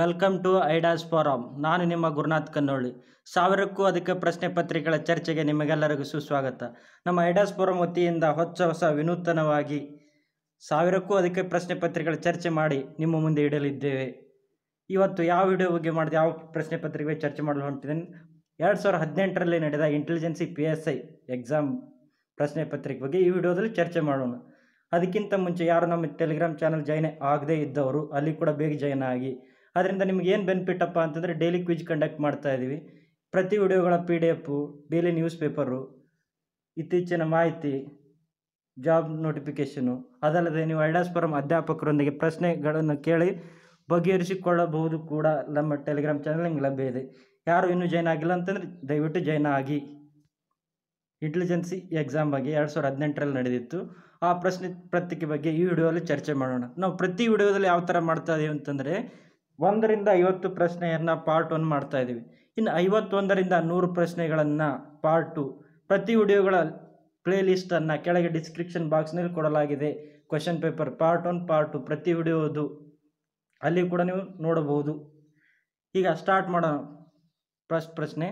Welcome to ಐಡಾಸ್ form. ನಾನು ನಿಮ್ಮ ಗುರುನಾಥ್ ಕನ್ನೋಳಿ. ಸಾವಿರಕ್ಕೂ ಅಧಿಕ ಪ್ರಶ್ನೆ ಪತ್ರಿಕೆಗಳ ಚರ್ಚೆಗೆ ನಿಮಗೆಲ್ಲರಿಗೂ ಸುಸ್ವಾಗತ. ನಮ್ಮ ಐಡಾಸ್ ಫೋರಂ ವತಿಯಿಂದ ಹೊಸ ಹೊಸ ವಿನೂತನವಾಗಿ ಸಾವಿರಕ್ಕೂ ಅಧಿಕ ಪ್ರಶ್ನೆ ಪತ್ರಿಕೆಗಳ ಚರ್ಚೆ ಮಾಡಿ ನಿಮ್ಮ ಮುಂದೆ ಇಡಲಿದ್ದೇವೆ. ಇವತ್ತು ಯಾವ ವಿಡಿಯೋ ಬಗ್ಗೆ ಮಾಡಿದ, ಯಾವ ಪ್ರಶ್ನೆ ಪತ್ರಿಕೆ ಚರ್ಚೆ ಮಾಡಲು ಹೊಂಟಿದ್ದೇನೆ. ಎರಡು ಸಾವಿರದ ಹದಿನೆಂಟರಲ್ಲಿ ನಡೆದ intelligence P S I exam ಪ್ರಶ್ನೆ ಪತ್ರಿಕೆ ಬಗ್ಗೆ ಈ ವಿಡಿಯೋದಲ್ಲಿ ಚರ್ಚೆ ಮಾಡೋಣ. ಅದಕ್ಕಿಂತ ಮುಂಚೆ ಯಾರು ನಮ್ಮ ಟೆಲಿಗ್ರಾಮ್ ಚಾನಲ್ ಜಾಯ್ನ್ ಆಗದೇ ಇದ್ದವರು, ಅಲ್ಲಿ ಕೂಡ ಬೇಗ ಜಾಯ್ನ್ ಆಗಿ. ಅದರಿಂದ ನಿಮ್ಗೆ ಏನು ಬೆನಿಫಿಟ್ ಅಪ್ಪ ಅಂತಂದರೆ ಡೈಲಿ ಕ್ವಿಜ್ ಕಂಡಕ್ಟ್ ಮಾಡ್ತಾ ಇದ್ದೀವಿ ಪ್ರತಿ ವಿಡಿಯೋಗಳ P D F daily news paper ಇತ್ತೀಚಿನ ಮಾಹಿತಿ ಜಾಬ್ ನೋಟಿಫಿಕೇಷನು ಅದಲ್ಲದೆ ನೀವು ಐಡಾಸ್ ಫಾರಂ ಅಧ್ಯಾಪಕರೊಂದಿಗೆ ಪ್ರಶ್ನೆಗಳನ್ನು ಕೇಳಿ ಬಗೆಹರಿಸಿಕೊಳ್ಳಬಹುದು ಕೂಡ ನಮ್ಮ ಟೆಲಿಗ್ರಾಮ್ ಚಾನಲ್ ನಿಮ್ಗೆ ಲಭ್ಯ ಇದೆ. ಯಾರು ಇನ್ನೂ ಜಾಯ್ನ್ ಆಗಿಲ್ಲ ಅಂತಂದರೆ ದಯವಿಟ್ಟು ಜಾಯ್ನ್ ಆಗಿ. ಇಂಟೆಲಿಜೆನ್ಸಿ ಎಕ್ಸಾಮ್ ಬಗ್ಗೆ ಎರಡು ಸಾವಿರದ ಹದಿನೆಂಟರಲ್ಲಿ ನಡೆದಿತ್ತು. ಆ ಪ್ರಶ್ನೆ ಪತ್ರಿಕೆ ಬಗ್ಗೆ ಈ ವಿಡಿಯೋದಲ್ಲಿ ಚರ್ಚೆ ಮಾಡೋಣ. ನಾವು ಪ್ರತಿ ವಿಡಿಯೋದಲ್ಲಿ ಯಾವ ಥರ ಮಾಡ್ತಾ ಇದೀವಿ ಅಂತಂದರೆ ಒಂದರಿಂದ ಐವತ್ತು ಪ್ರಶ್ನೆಯನ್ನು ಪಾರ್ಟ್ ಒನ್ ಮಾಡ್ತಾ ಇದ್ದೀವಿ. ಇನ್ನು ಐವತ್ತೊಂದರಿಂದ ನೂರು ಪ್ರಶ್ನೆಗಳನ್ನು ಪಾರ್ಟ್ ಟು ಪ್ರತಿ ವಿಡಿಯೋಗಳ ಪ್ಲೇ ಲಿಸ್ಟನ್ನು ಕೆಳಗೆ ಡಿಸ್ಕ್ರಿಪ್ಷನ್ ಬಾಕ್ಸ್ನಲ್ಲಿ ಕೊಡಲಾಗಿದೆ. Question paper part one part two ಪ್ರತಿ ವಿಡಿಯೋದು ಅಲ್ಲಿ ಕೂಡ ನೀವು ನೋಡಬಹುದು. ಈಗ ಸ್ಟಾರ್ಟ್ ಮಾಡೋಣ. ಫಸ್ಟ್ ಪ್ರಶ್ನೆ,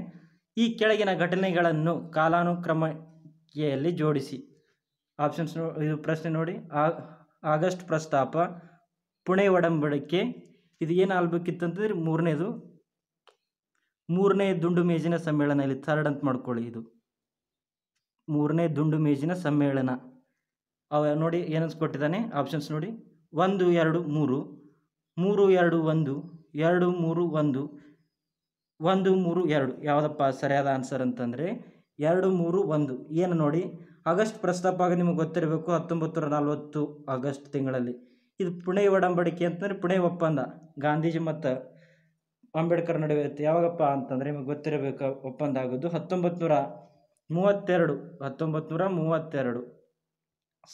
ಈ ಕೆಳಗಿನ ಘಟನೆಗಳನ್ನು ಕಾಲಾನುಕ್ರಮಕ್ಕೆಯಲ್ಲಿ ಜೋಡಿಸಿ. ಆಪ್ಷನ್ಸ್ ಇದು ಪ್ರಶ್ನೆ ನೋಡಿ. ಆಗಸ್ಟ್ ಪ್ರಸ್ತಾಪ, ಪುಣೆ ಒಡಂಬಡಿಕೆ ಇದು ಏನು ಆಗ್ಬೇಕಿತ್ತಂತಂದ್ರೆ ಮೂರನೇದು, ಮೂರನೇ ದುಂಡು ಮೇಜಿನ ಸಮ್ಮೇಳನ ಇಲ್ಲಿ ಥರ್ಡ್ ಅಂತ ಮಾಡ್ಕೊಳ್ಳಿ ಇದು. ಮೂರನೇ ದುಂಡು ಮೇಜಿನ ಸಮ್ಮೇಳನ. ಅವ ನೋಡಿ ಏನನ್ಸ್ಕೊಟ್ಟಿದ್ದಾನೆ ಕೊಟ್ಟಿದ್ದಾನೆ ಆಪ್ಷನ್ಸ್ ನೋಡಿ. ಒಂದು, ಎರಡು, ಮೂರು. ಮೂರು, ಎರಡು, ಒಂದು. ಎರಡು, ಮೂರು, ಒಂದು. ಒಂದು, ಮೂರು, ಎರಡು. ಯಾವುದಪ್ಪ ಸರಿಯಾದ ಆನ್ಸರ್ ಅಂತಂದರೆ, ಎರಡು, ಮೂರು, ಒಂದು. ಏನು ನೋಡಿ? ಆಗಸ್ಟ್ ಪ್ರಸ್ತಾಪ ಆಗ ನಿಮಗೆ ಗೊತ್ತಿರಬೇಕು ಹತ್ತೊಂಬತ್ತು ನೂರ ನಲ್ವತ್ತು ಆಗಸ್ಟ್ ತಿಂಗಳಲ್ಲಿ. ಇದು ಪುಣೆ ಒಡಂಬಡಿಕೆ ಅಂತಂದರೆ ಪುಣೆ ಒಪ್ಪಂದ. ಗಾಂಧೀಜಿ ಮತ್ತು ಅಂಬೇಡ್ಕರ್ ನಡುವೆ ಇತ್ತು. ಯಾವಾಗಪ್ಪ ಅಂತಂದರೆ ನಿಮಗೆ ಗೊತ್ತಿರಬೇಕು, ಒಪ್ಪಂದ ಆಗೋದು ಹತ್ತೊಂಬತ್ತು ನೂರ ಮೂವತ್ತೆರಡು ಹತ್ತೊಂಬತ್ತು ನೂರ ಮೂವತ್ತೆರಡು.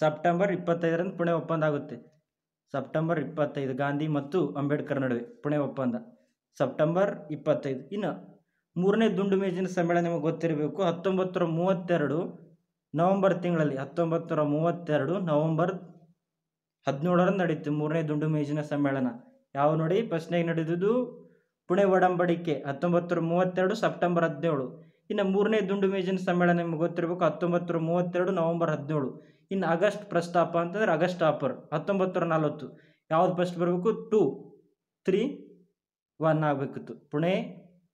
ಸೆಪ್ಟೆಂಬರ್ ಇಪ್ಪತ್ತೈದರಂದು ಪುಣೆ ಒಪ್ಪಂದ ಆಗುತ್ತೆ. ಸೆಪ್ಟೆಂಬರ್ ಇಪ್ಪತ್ತೈದು, ಗಾಂಧಿ ಮತ್ತು ಅಂಬೇಡ್ಕರ್ ನಡುವೆ ಪುಣೆ ಒಪ್ಪಂದ. ಸೆಪ್ಟೆಂಬರ್ ಇಪ್ಪತ್ತೈದು. ಇನ್ನು ಮೂರನೇ ದುಂಡು ಮೇಜಿನ ಸಮ್ಮೇಳನ ನಿಮಗೆ ಗೊತ್ತಿರಬೇಕು. ಹತ್ತೊಂಬತ್ತು ನೂರ ಮೂವತ್ತೆರಡು ನವಂಬರ್ ತಿಂಗಳಲ್ಲಿ ಹತ್ತೊಂಬತ್ತು ನೂರ ಮೂವತ್ತೆರಡು ನವಂಬರ್ ಹದಿನೇಳರಂದು ನಡೀತು, ಮೂರನೇ ದುಂಡು ಮೇಜಿನ ಸಮ್ಮೇಳನ. ಯಾವ ನೋಡಿ, ಪ್ರಶ್ನೆಗೆ ನಡೆದಿದ್ದು ಪುಣೆ ಒಡಂಬಡಿಕೆ ಹತ್ತೊಂಬತ್ತು ಮೂವತ್ತೆರಡು ಸೆಪ್ಟೆಂಬರ್ ಹದಿನೇಳು. ಇನ್ನು ಮೂರನೇ ದುಂಡು ಮೇಜಿನ ಸಮ್ಮೇಳನ ನಿಮ್ಗೆ ಗೊತ್ತಿರಬೇಕು ಹತ್ತೊಂಬತ್ತು ಮೂವತ್ತೆರಡು ನವಂಬರ್ ಹದಿನೇಳು. ಇನ್ನು ಆಗಸ್ಟ್ ಪ್ರಸ್ತಾಪ ಅಂತಂದ್ರೆ ಆಗಸ್ಟ್ ಆಫರ್ ಹತ್ತೊಂಬತ್ತರ ನಲವತ್ತು. ಯಾವ್ದು ಫಸ್ಟ್ ಬರಬೇಕು? ಟೂ ತ್ರೀ ಒನ್ ಆಗಬೇಕಿತ್ತು. ಪುಣೆ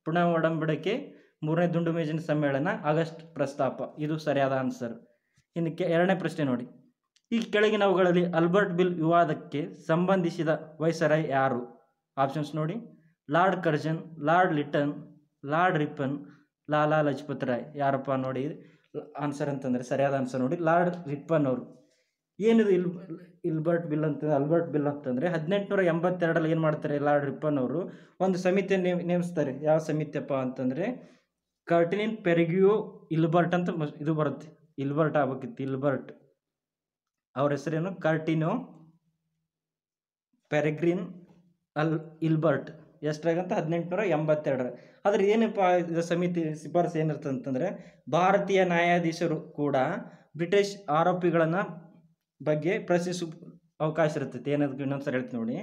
ಪುಣೆ ಒಡಂಬಡಿಕೆ, ಮೂರನೇ ದುಂಡು ಮೇಜಿನ ಸಮ್ಮೇಳನ, ಆಗಸ್ಟ್ ಪ್ರಸ್ತಾಪ. ಇದು ಸರಿಯಾದ ಆನ್ಸರ್ ಇನ್ನು ಎರಡನೇ ಪ್ರಶ್ನೆ ನೋಡಿ. ಈ ಕೆಳಗಿನವುಗಳಲ್ಲಿ ಅಲ್ಬರ್ಟ್ ಬಿಲ್ ವಿವಾದಕ್ಕೆ ಸಂಬಂಧಿಸಿದ ವೈಸರಾಯ್ ಯಾರು? ಆಪ್ಷನ್ಸ್ ನೋಡಿ. Lord Curzon, Lord Lytton, Lord Ripon Lala Lajpat Rai. ಯಾರಪ್ಪ ನೋಡಿ? ಆನ್ಸರ್ ಅಂತಂದರೆ ಸರಿಯಾದ ಆನ್ಸರ್ ನೋಡಿ. ಲಾರ್ಡ್ ರಿಪ್ಪನ್ ಅವರು. ಏನಿದು ಇಲ್, ಇಲ್ಬರ್ಟ್ ಬಿಲ್ ಅಂತ ಅಲ್ಬರ್ಟ್ ಬಿಲ್ ಅಂತಂದರೆ ಹದಿನೆಂಟುನೂರ ಎಂಬತ್ತೆರಡರಲ್ಲಿ ಏನು ಮಾಡ್ತಾರೆ ಲಾರ್ಡ್ ರಿಪ್ಪನ್ ಅವರು? ಒಂದು ಸಮಿತಿ ನೇಮ್, ನೇಮಿಸ್ತಾರೆ. ಯಾವ ಸಮಿತಿಯಪ್ಪ ಅಂತಂದರೆ ಕರ್ಟಿನಿನ್ ಪೆರಿಗ್ಯೂ ಇಲ್ಬರ್ಟ್ ಅಂತ ಇದು ಬರುತ್ತೆ. ಇಲ್ಬರ್ಟ್ ಆಗ್ಬೇಕಿತ್ತು, ಇಲ್ಬರ್ಟ್. ಅವ್ರ ಹೆಸರೇನು? ಕರ್ಟಿನೋ ಪೆರೆಗ್ರಿನ್ ಅಲ್ ಇಲ್ಬರ್ಟ್. ಎಷ್ಟಾಗಂತ ಹದಿನೆಂಟುನೂರ ಎಂಬತ್ತೆರಡರ. ಆದ್ರೆ ಏನಪ್ಪ ಸಮಿತಿ ಶಿಫಾರಸು ಏನಿರ್ತದೆ ಅಂತಂದರೆ, ಭಾರತೀಯ ನ್ಯಾಯಾಧೀಶರು ಕೂಡ ಬ್ರಿಟಿಷ್ ಆರೋಪಿಗಳನ್ನು ಬಗ್ಗೆ ಪ್ರಶ್ನಿಸು ಅವಕಾಶ ಇರ್ತೈತಿ. ಏನದಕ್ಕೆ ಇನ್ನೊಂದ್ಸರಿ ಹೇಳ್ತೀನಿ ನೋಡಿ.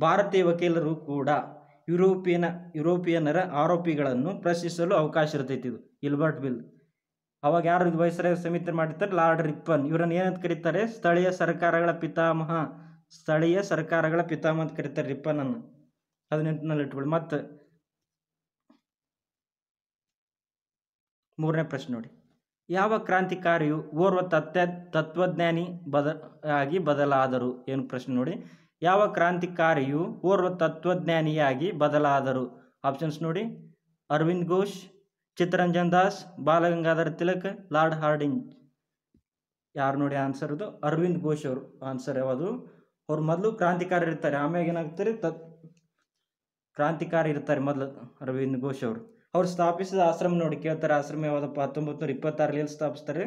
ಭಾರತೀಯ ವಕೀಲರು ಕೂಡ ಯುರೋಪಿಯನ, ಯುರೋಪಿಯನ್ನರ ಆರೋಪಿಗಳನ್ನು ಪ್ರಶ್ನಿಸಲು ಅವಕಾಶ ಇರ್ತೈತಿ ಇದು. Ilbert bill. ಅವಾಗ ಯಾರು ವಯಸ್ಸರ ಸಮಿತಿ ಮಾಡಿರ್ತಾರೆ, ಲಾರ್ಡ್ ರಿಪ್ಪನ್. ಇವರನ್ನು ಏನಂತ ಕರೀತಾರೆ? ಸ್ಥಳೀಯ ಸರ್ಕಾರಗಳ ಪಿತಾಮಹ. ಸ್ಥಳೀಯ ಸರ್ಕಾರಗಳ ಪಿತಾಮಹ ಅಂತ ಕರೀತಾರೆ ರಿಪ್ಪನನ್ನು. ಅದು ನೆನಪಿನಲ್ಲಿ ಇಟ್ಕೊಳ್ಳಿ. ಮತ್ತು ಮೂರನೇ ಪ್ರಶ್ನೆ ನೋಡಿ. ಯಾವ ಕ್ರಾಂತಿಕಾರಿಯು ಓರ್ವ ತತ್ವ ತತ್ವಜ್ಞಾನಿ ಬದ, ಆಗಿ ಬದಲಾದರು? ಏನು ಪ್ರಶ್ನೆ ನೋಡಿ. ಯಾವ ಕ್ರಾಂತಿಕಾರಿಯು ಓರ್ವ ತತ್ವಜ್ಞಾನಿಯಾಗಿ ಬದಲಾದರು? ಆಪ್ಷನ್ಸ್ ನೋಡಿ. ಅರವಿಂದ್ ಘೋಷ್ ಚಿತ್ತರಂಜನ್ ದಾಸ್ ಬಾಲಗಂಗಾಧರ ತಿಲಕ್, ಲಾರ್ಡ್ ಹಾರ್ಡಿಂಗ್ ಯಾರು ನೋಡಿ ಆನ್ಸರ್ ಇದು? ಅರವಿಂದ್ ಘೋಷ್ ಅವರು. ಆನ್ಸರ್ ಯಾವುದು? ಅವ್ರು ಮೊದಲು ಕ್ರಾಂತಿಕಾರಿ ಇರ್ತಾರೆ. ಆಮ್ಯಾಗ ಏನಾಗ್ತಾರೆ? ತತ್ ಕ್ರಾಂತಿಕಾರಿ ಇರ್ತಾರೆ ಮೊದಲು ಅರವಿಂದ್ ಘೋಷ್ ಅವರು. ಅವ್ರು ಸ್ಥಾಪಿಸಿದ ಆಶ್ರಮ ನೋಡಿ, ಕೇಳ್ತಾರೆ ಆಶ್ರಮ ಯಾವುದಪ್ಪ? ಹತ್ತೊಂಬತ್ತು ನೂರ ಇಪ್ಪತ್ತಾರಲ್ಲಿ ಸ್ಥಾಪಿಸ್ತಾರೆ?